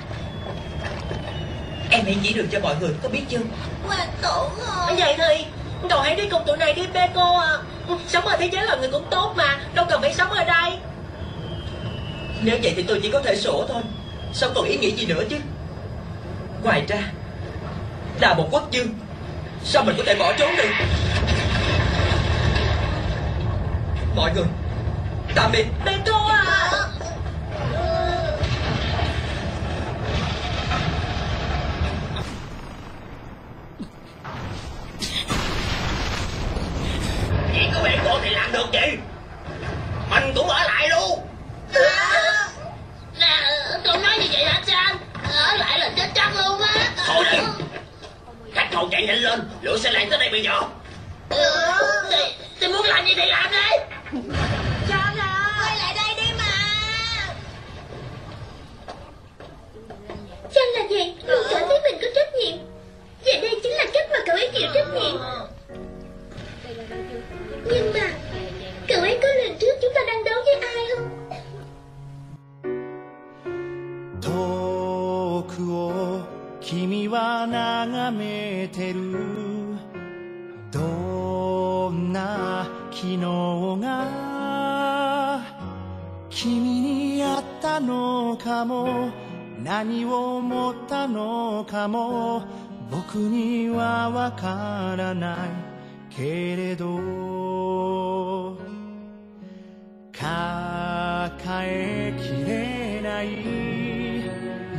Em hãy chỉ đường cho mọi người có biết chưa? Hoàng tổ ơi Vậy thì Cậu hãy đi cùng tụi này đi bê cô à. Sống ở thế giới là người cũng tốt mà Đâu cần phải sống ở đây. Nếu vậy thì tôi chỉ có thể sổ thôi. Sao còn ý nghĩ gì nữa chứ Ngoài ra Là một quốc dương Sao mình có thể bỏ trốn được? Mọi người Tạm biệt Bê cô à? Chỉ có bể cô thì làm được gì Mình cũng ở Cậu chạy nhanh lên. Lửa sẽ lan tới đây bây giờ. Thì, thì muốn làm gì thì làm đi. À Quay lại đây đi mà. Chăng là vậy, luôn cảm thấy mình có trách nhiệm. Và đây chính là cách mà cậu ấy chịu trách nhiệm. Nhưng mà Cậu ấy có lần trước 君は眺めてる。どんな昨日が？君にあったのかも。何を思ったのかも。僕にはわからない。けれど抱えきれない。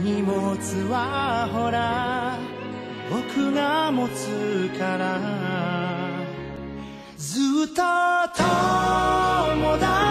荷物はほら僕が持つから。ずっと友達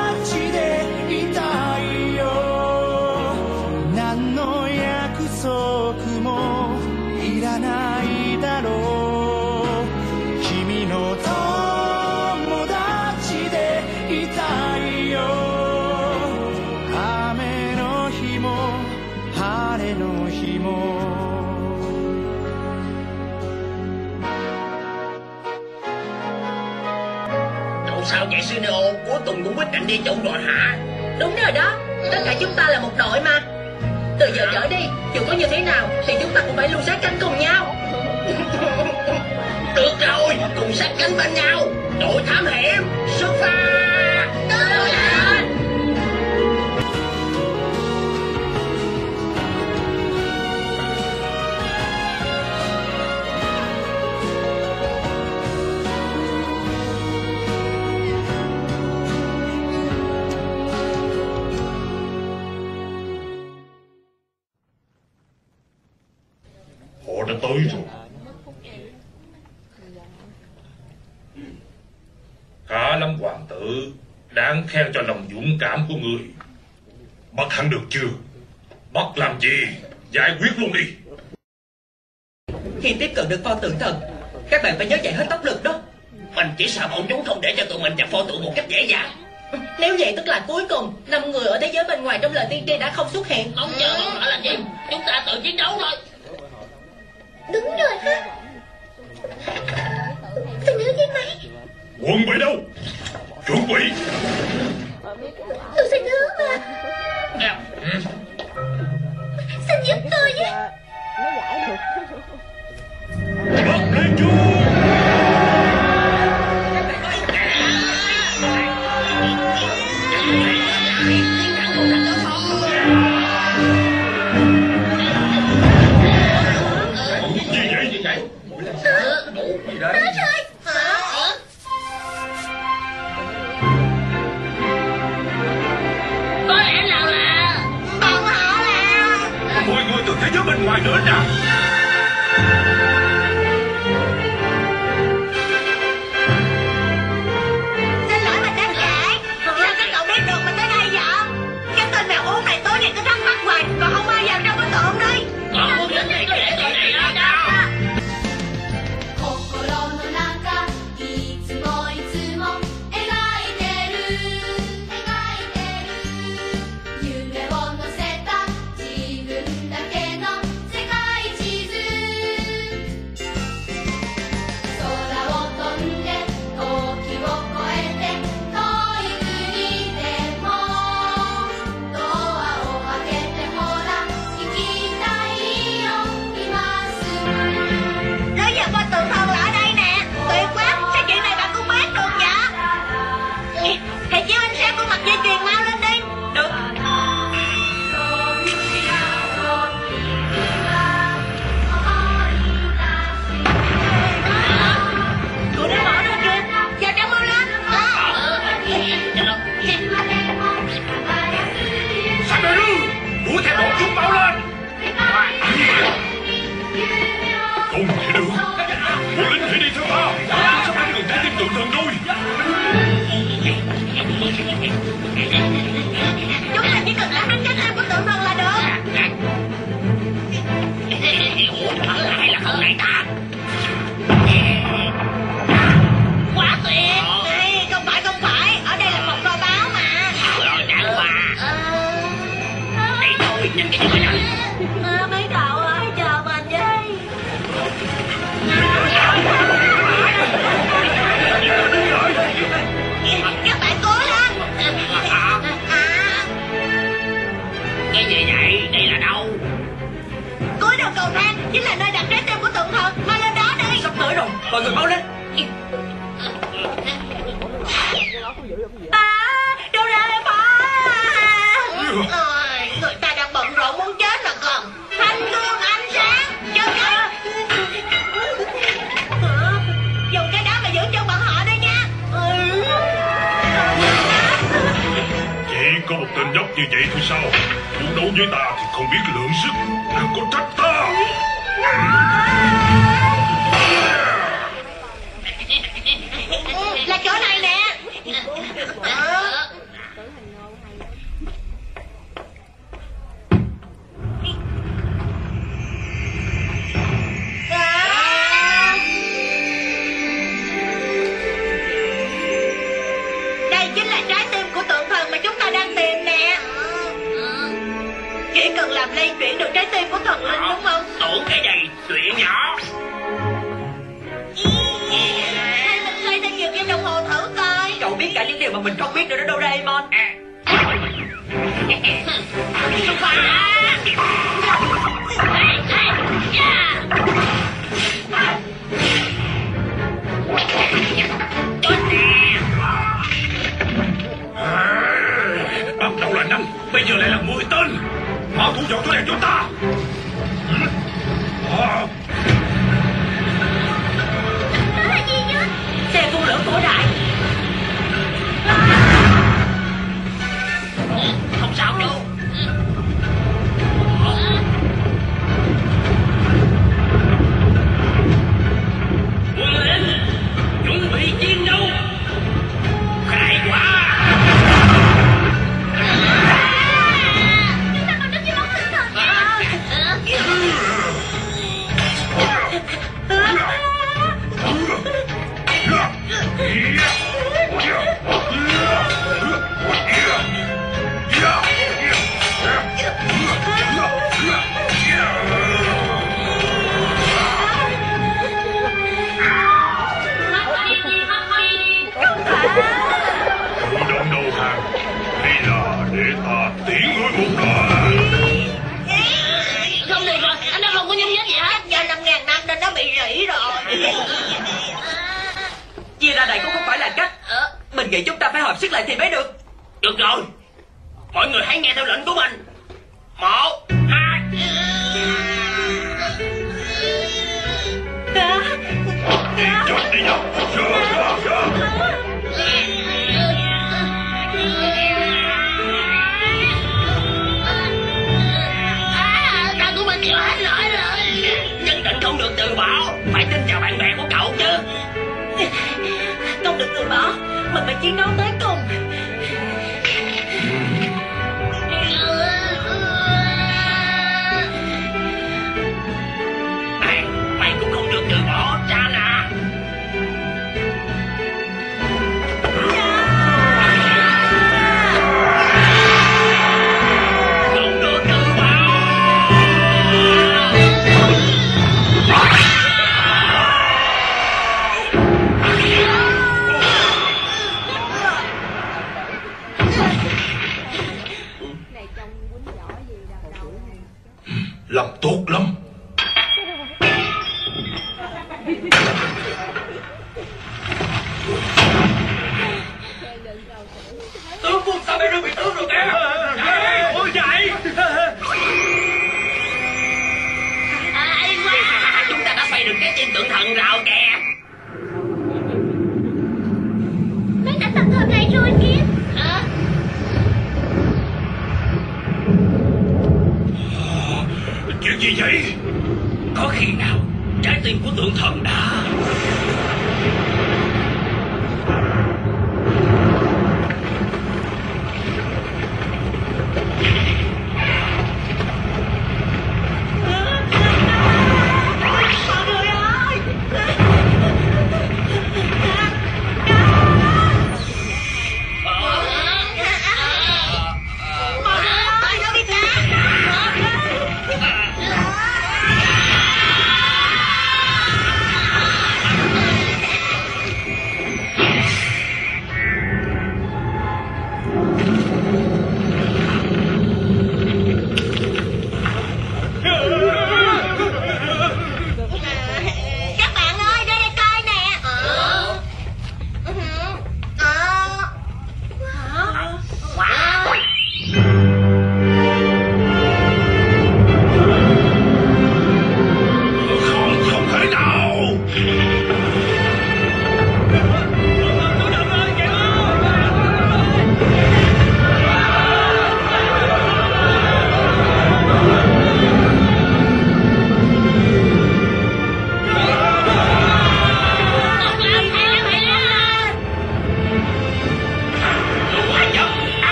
Cùng cũng quyết định đi chung rồi hả? Đúng rồi đó, Tất cả chúng ta là một đội mà. Từ giờ trở đi, Dù có như thế nào, Thì chúng ta cũng phải luôn sát cánh cùng nhau. Được rồi, Cùng sát cánh bên nhau. Đội thám hiểm, Xuất phát. Khá lắm hoàng tử Đáng khen cho lòng dũng cảm của người. Bắt hắn được chưa? Bắt làm gì? Giải quyết luôn đi. Khi tiếp cận được pho tượng thần Các bạn phải nhớ chạy hết tốc lực đó. Mình chỉ sợ bọn chúng không để cho tụi mình nhập pho tượng một cách dễ dàng. Nếu vậy tức là cuối cùng năm người ở thế giới bên ngoài trong lời tiên tri đã không xuất hiện. Không chờ bọn họ làm gì? Chúng ta tự chiến đấu thôi Đúng rồi ha Tôi nhớ với máy. Quân bị đâu? Chuẩn bị. Tôi sẽ nhớ mà. Xin giúp tôi với Bắt chính là trái tim của tượng thần mà chúng ta đang tìm nè. Chỉ cần làm lây chuyển được trái tim của thần linh đúng không? Tưởng cái gì? Chuyện nhỏ. Hay mình xoay thêm nhiều kim đồng hồ thử coi. Cậu biết cả những điều mà mình không biết nữa đó Doraemon Bắt Bây giờ lại là mười tên. Họ thu dọn chỗ này cho ta. À, Xe phun lửa cổ đại. Không sao đâu. mình nghĩ chúng ta phải hợp sức lại thì mới được. Được rồi. Mọi người hãy nghe theo lệnh của mình. Một Hai. Đi đâu Ta của mình chịu nổi rồi. Nhất định không được từ bỏ. Phải tin chào bạn bè của cậu chứ. Không được từ bỏ mình phải chiến đấu tới cùng. trái tim của tượng thần đã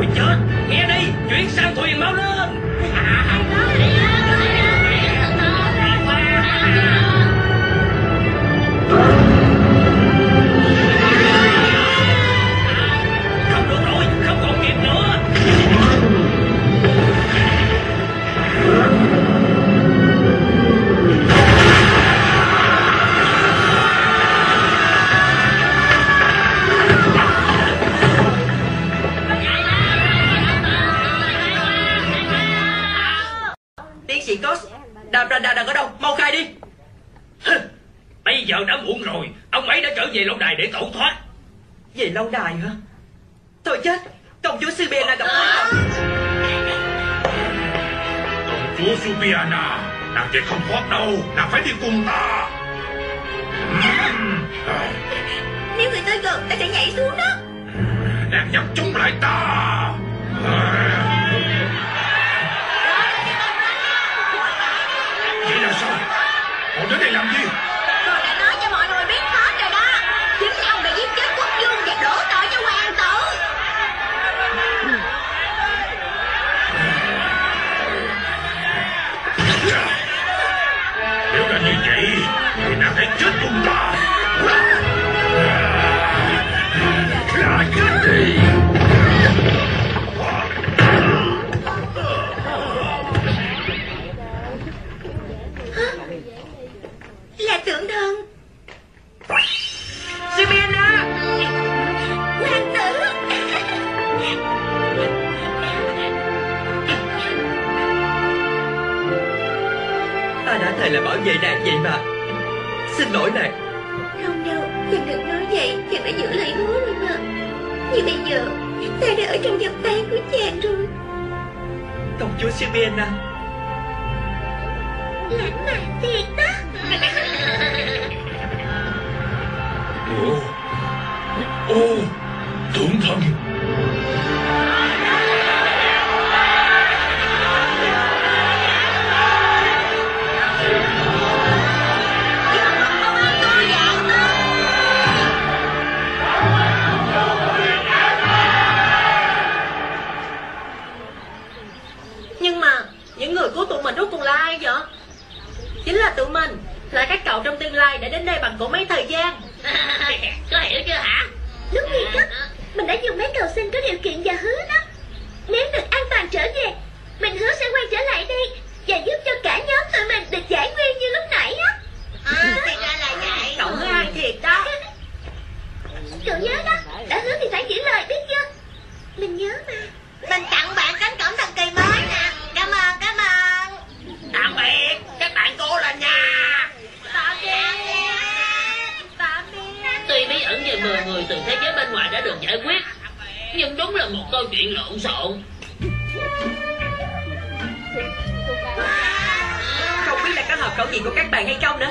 we done?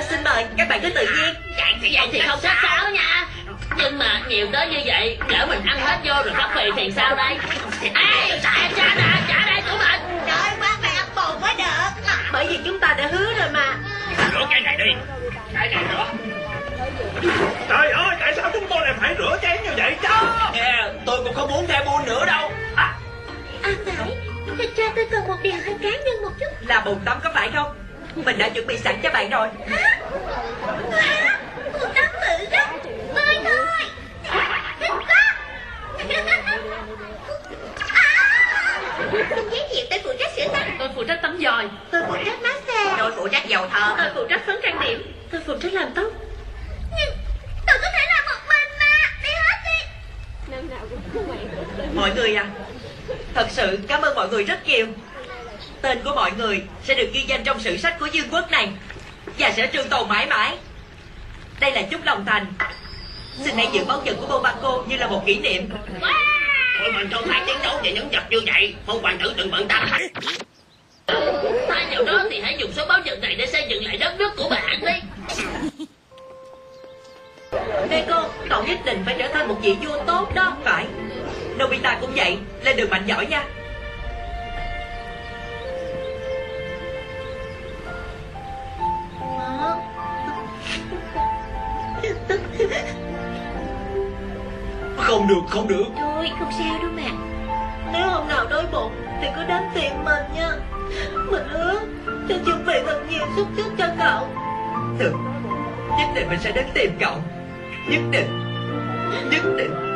Nữa Xin mời các bạn cứ tự nhiên. Chạy thì vậy thì không sát sáo nha. Nhưng mà nhiều tới như vậy Lỡ mình ăn hết vô rồi phát phì thì sao đây? Ê trả trả đã trả đây tụi mình. Trời quá phải ăn bù mới được Bởi vì chúng ta đã hứa rồi mà. Rửa cái này đi. Cái này rửa. Trời ơi tại sao chúng tôi lại phải rửa chén như vậy chứ? Nè tôi cũng không muốn thêm buôn nữa đâu. À phải Thật ra tôi cần một điều hơi cá nhân một chút. Là bồn tắm có phải không Mình đã chuẩn bị sẵn cho bạn rồi. Tôi phụ trách sửa tóc Tôi phụ trách tắm giòi Tôi phụ trách massage Tôi phụ trách dầu thơm. Tôi phụ trách phấn trang điểm. Tôi phụ trách làm tóc. Nhưng tôi có thể làm một mình mà Đi hết đi Mọi người à Thật sự cảm ơn mọi người rất nhiều Tên của mọi người sẽ được ghi danh trong sử sách của dương quốc này Và sẽ trường tồn mãi mãi. Đây là chút lòng thành. Xin hãy giữ báu vật của Bobaco như là một kỷ niệm. Tụi mình không phải chiến đấu về những vật như vậy. Không hoàng tử đừng bận tâm Thay vào đó thì hãy dùng số báo vật này để xây dựng lại đất nước của bạn đi. Neko, cậu nhất định phải trở thành một vị vua tốt đó Phải. Nobita cũng vậy Lên đường mạnh giỏi nha Không được không được. Thôi không sao đâu mà. Nếu hôm nào đói bụng Thì cứ đến tìm mình nha. Mình hứa Sẽ chuẩn bị thật nhiều xúc xích cho cậu. Được Nhất định mình sẽ đến tìm cậu. Nhất định. Nhất định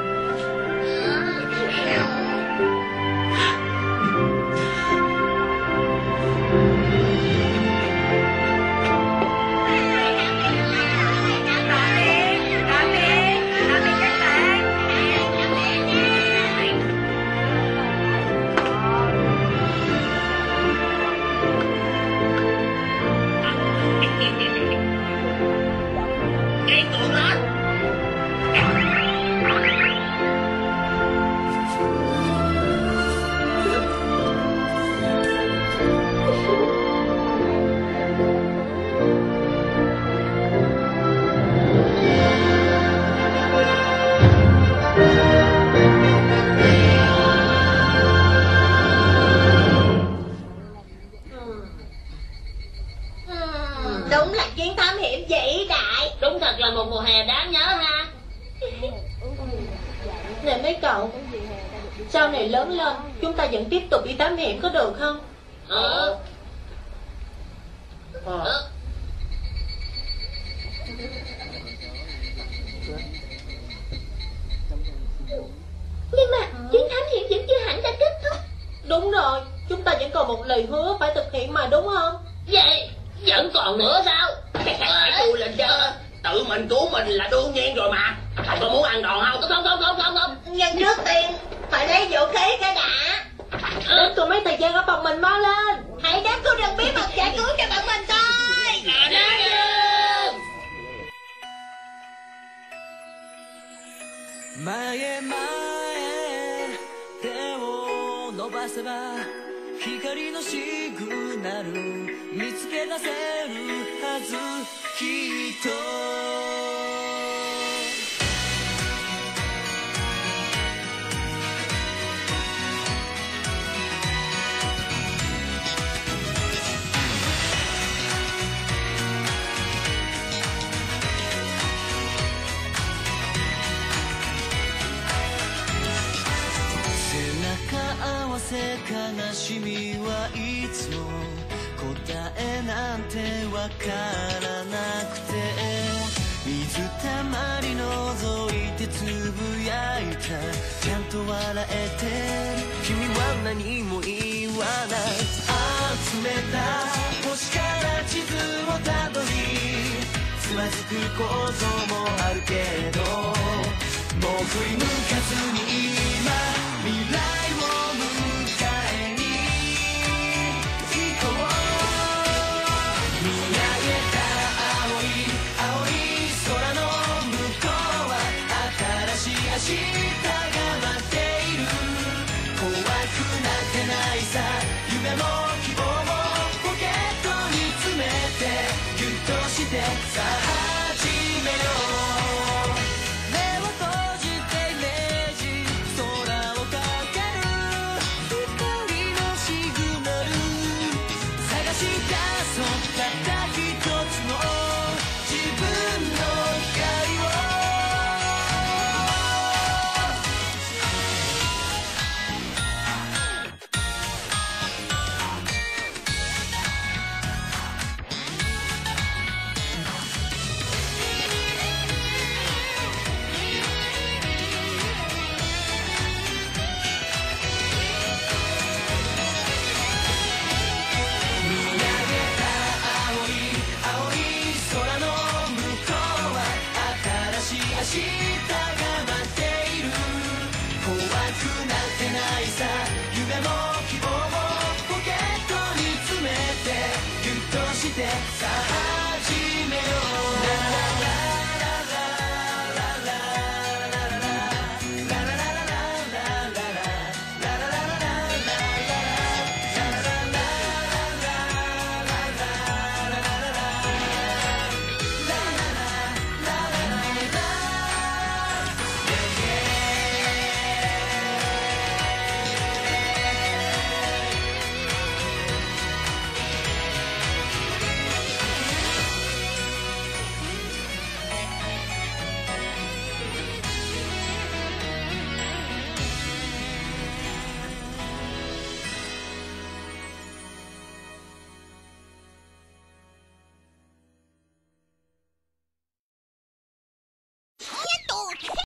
ở phòng mình mau lên Hãy đến cô đừng bí mật giải cứu cho bọn mình thôi「前へ前へ手を伸ばせば光のシグナル見つけ出せるはずきっと」せ悲しみはいつも答えなんてわからなくて。水たまり覗いてつぶやいた。ちゃんと笑えてる。君は何も言わない。集めた星から地図をたどり。つまずくこともあるけど。もう振り向かずに今未来を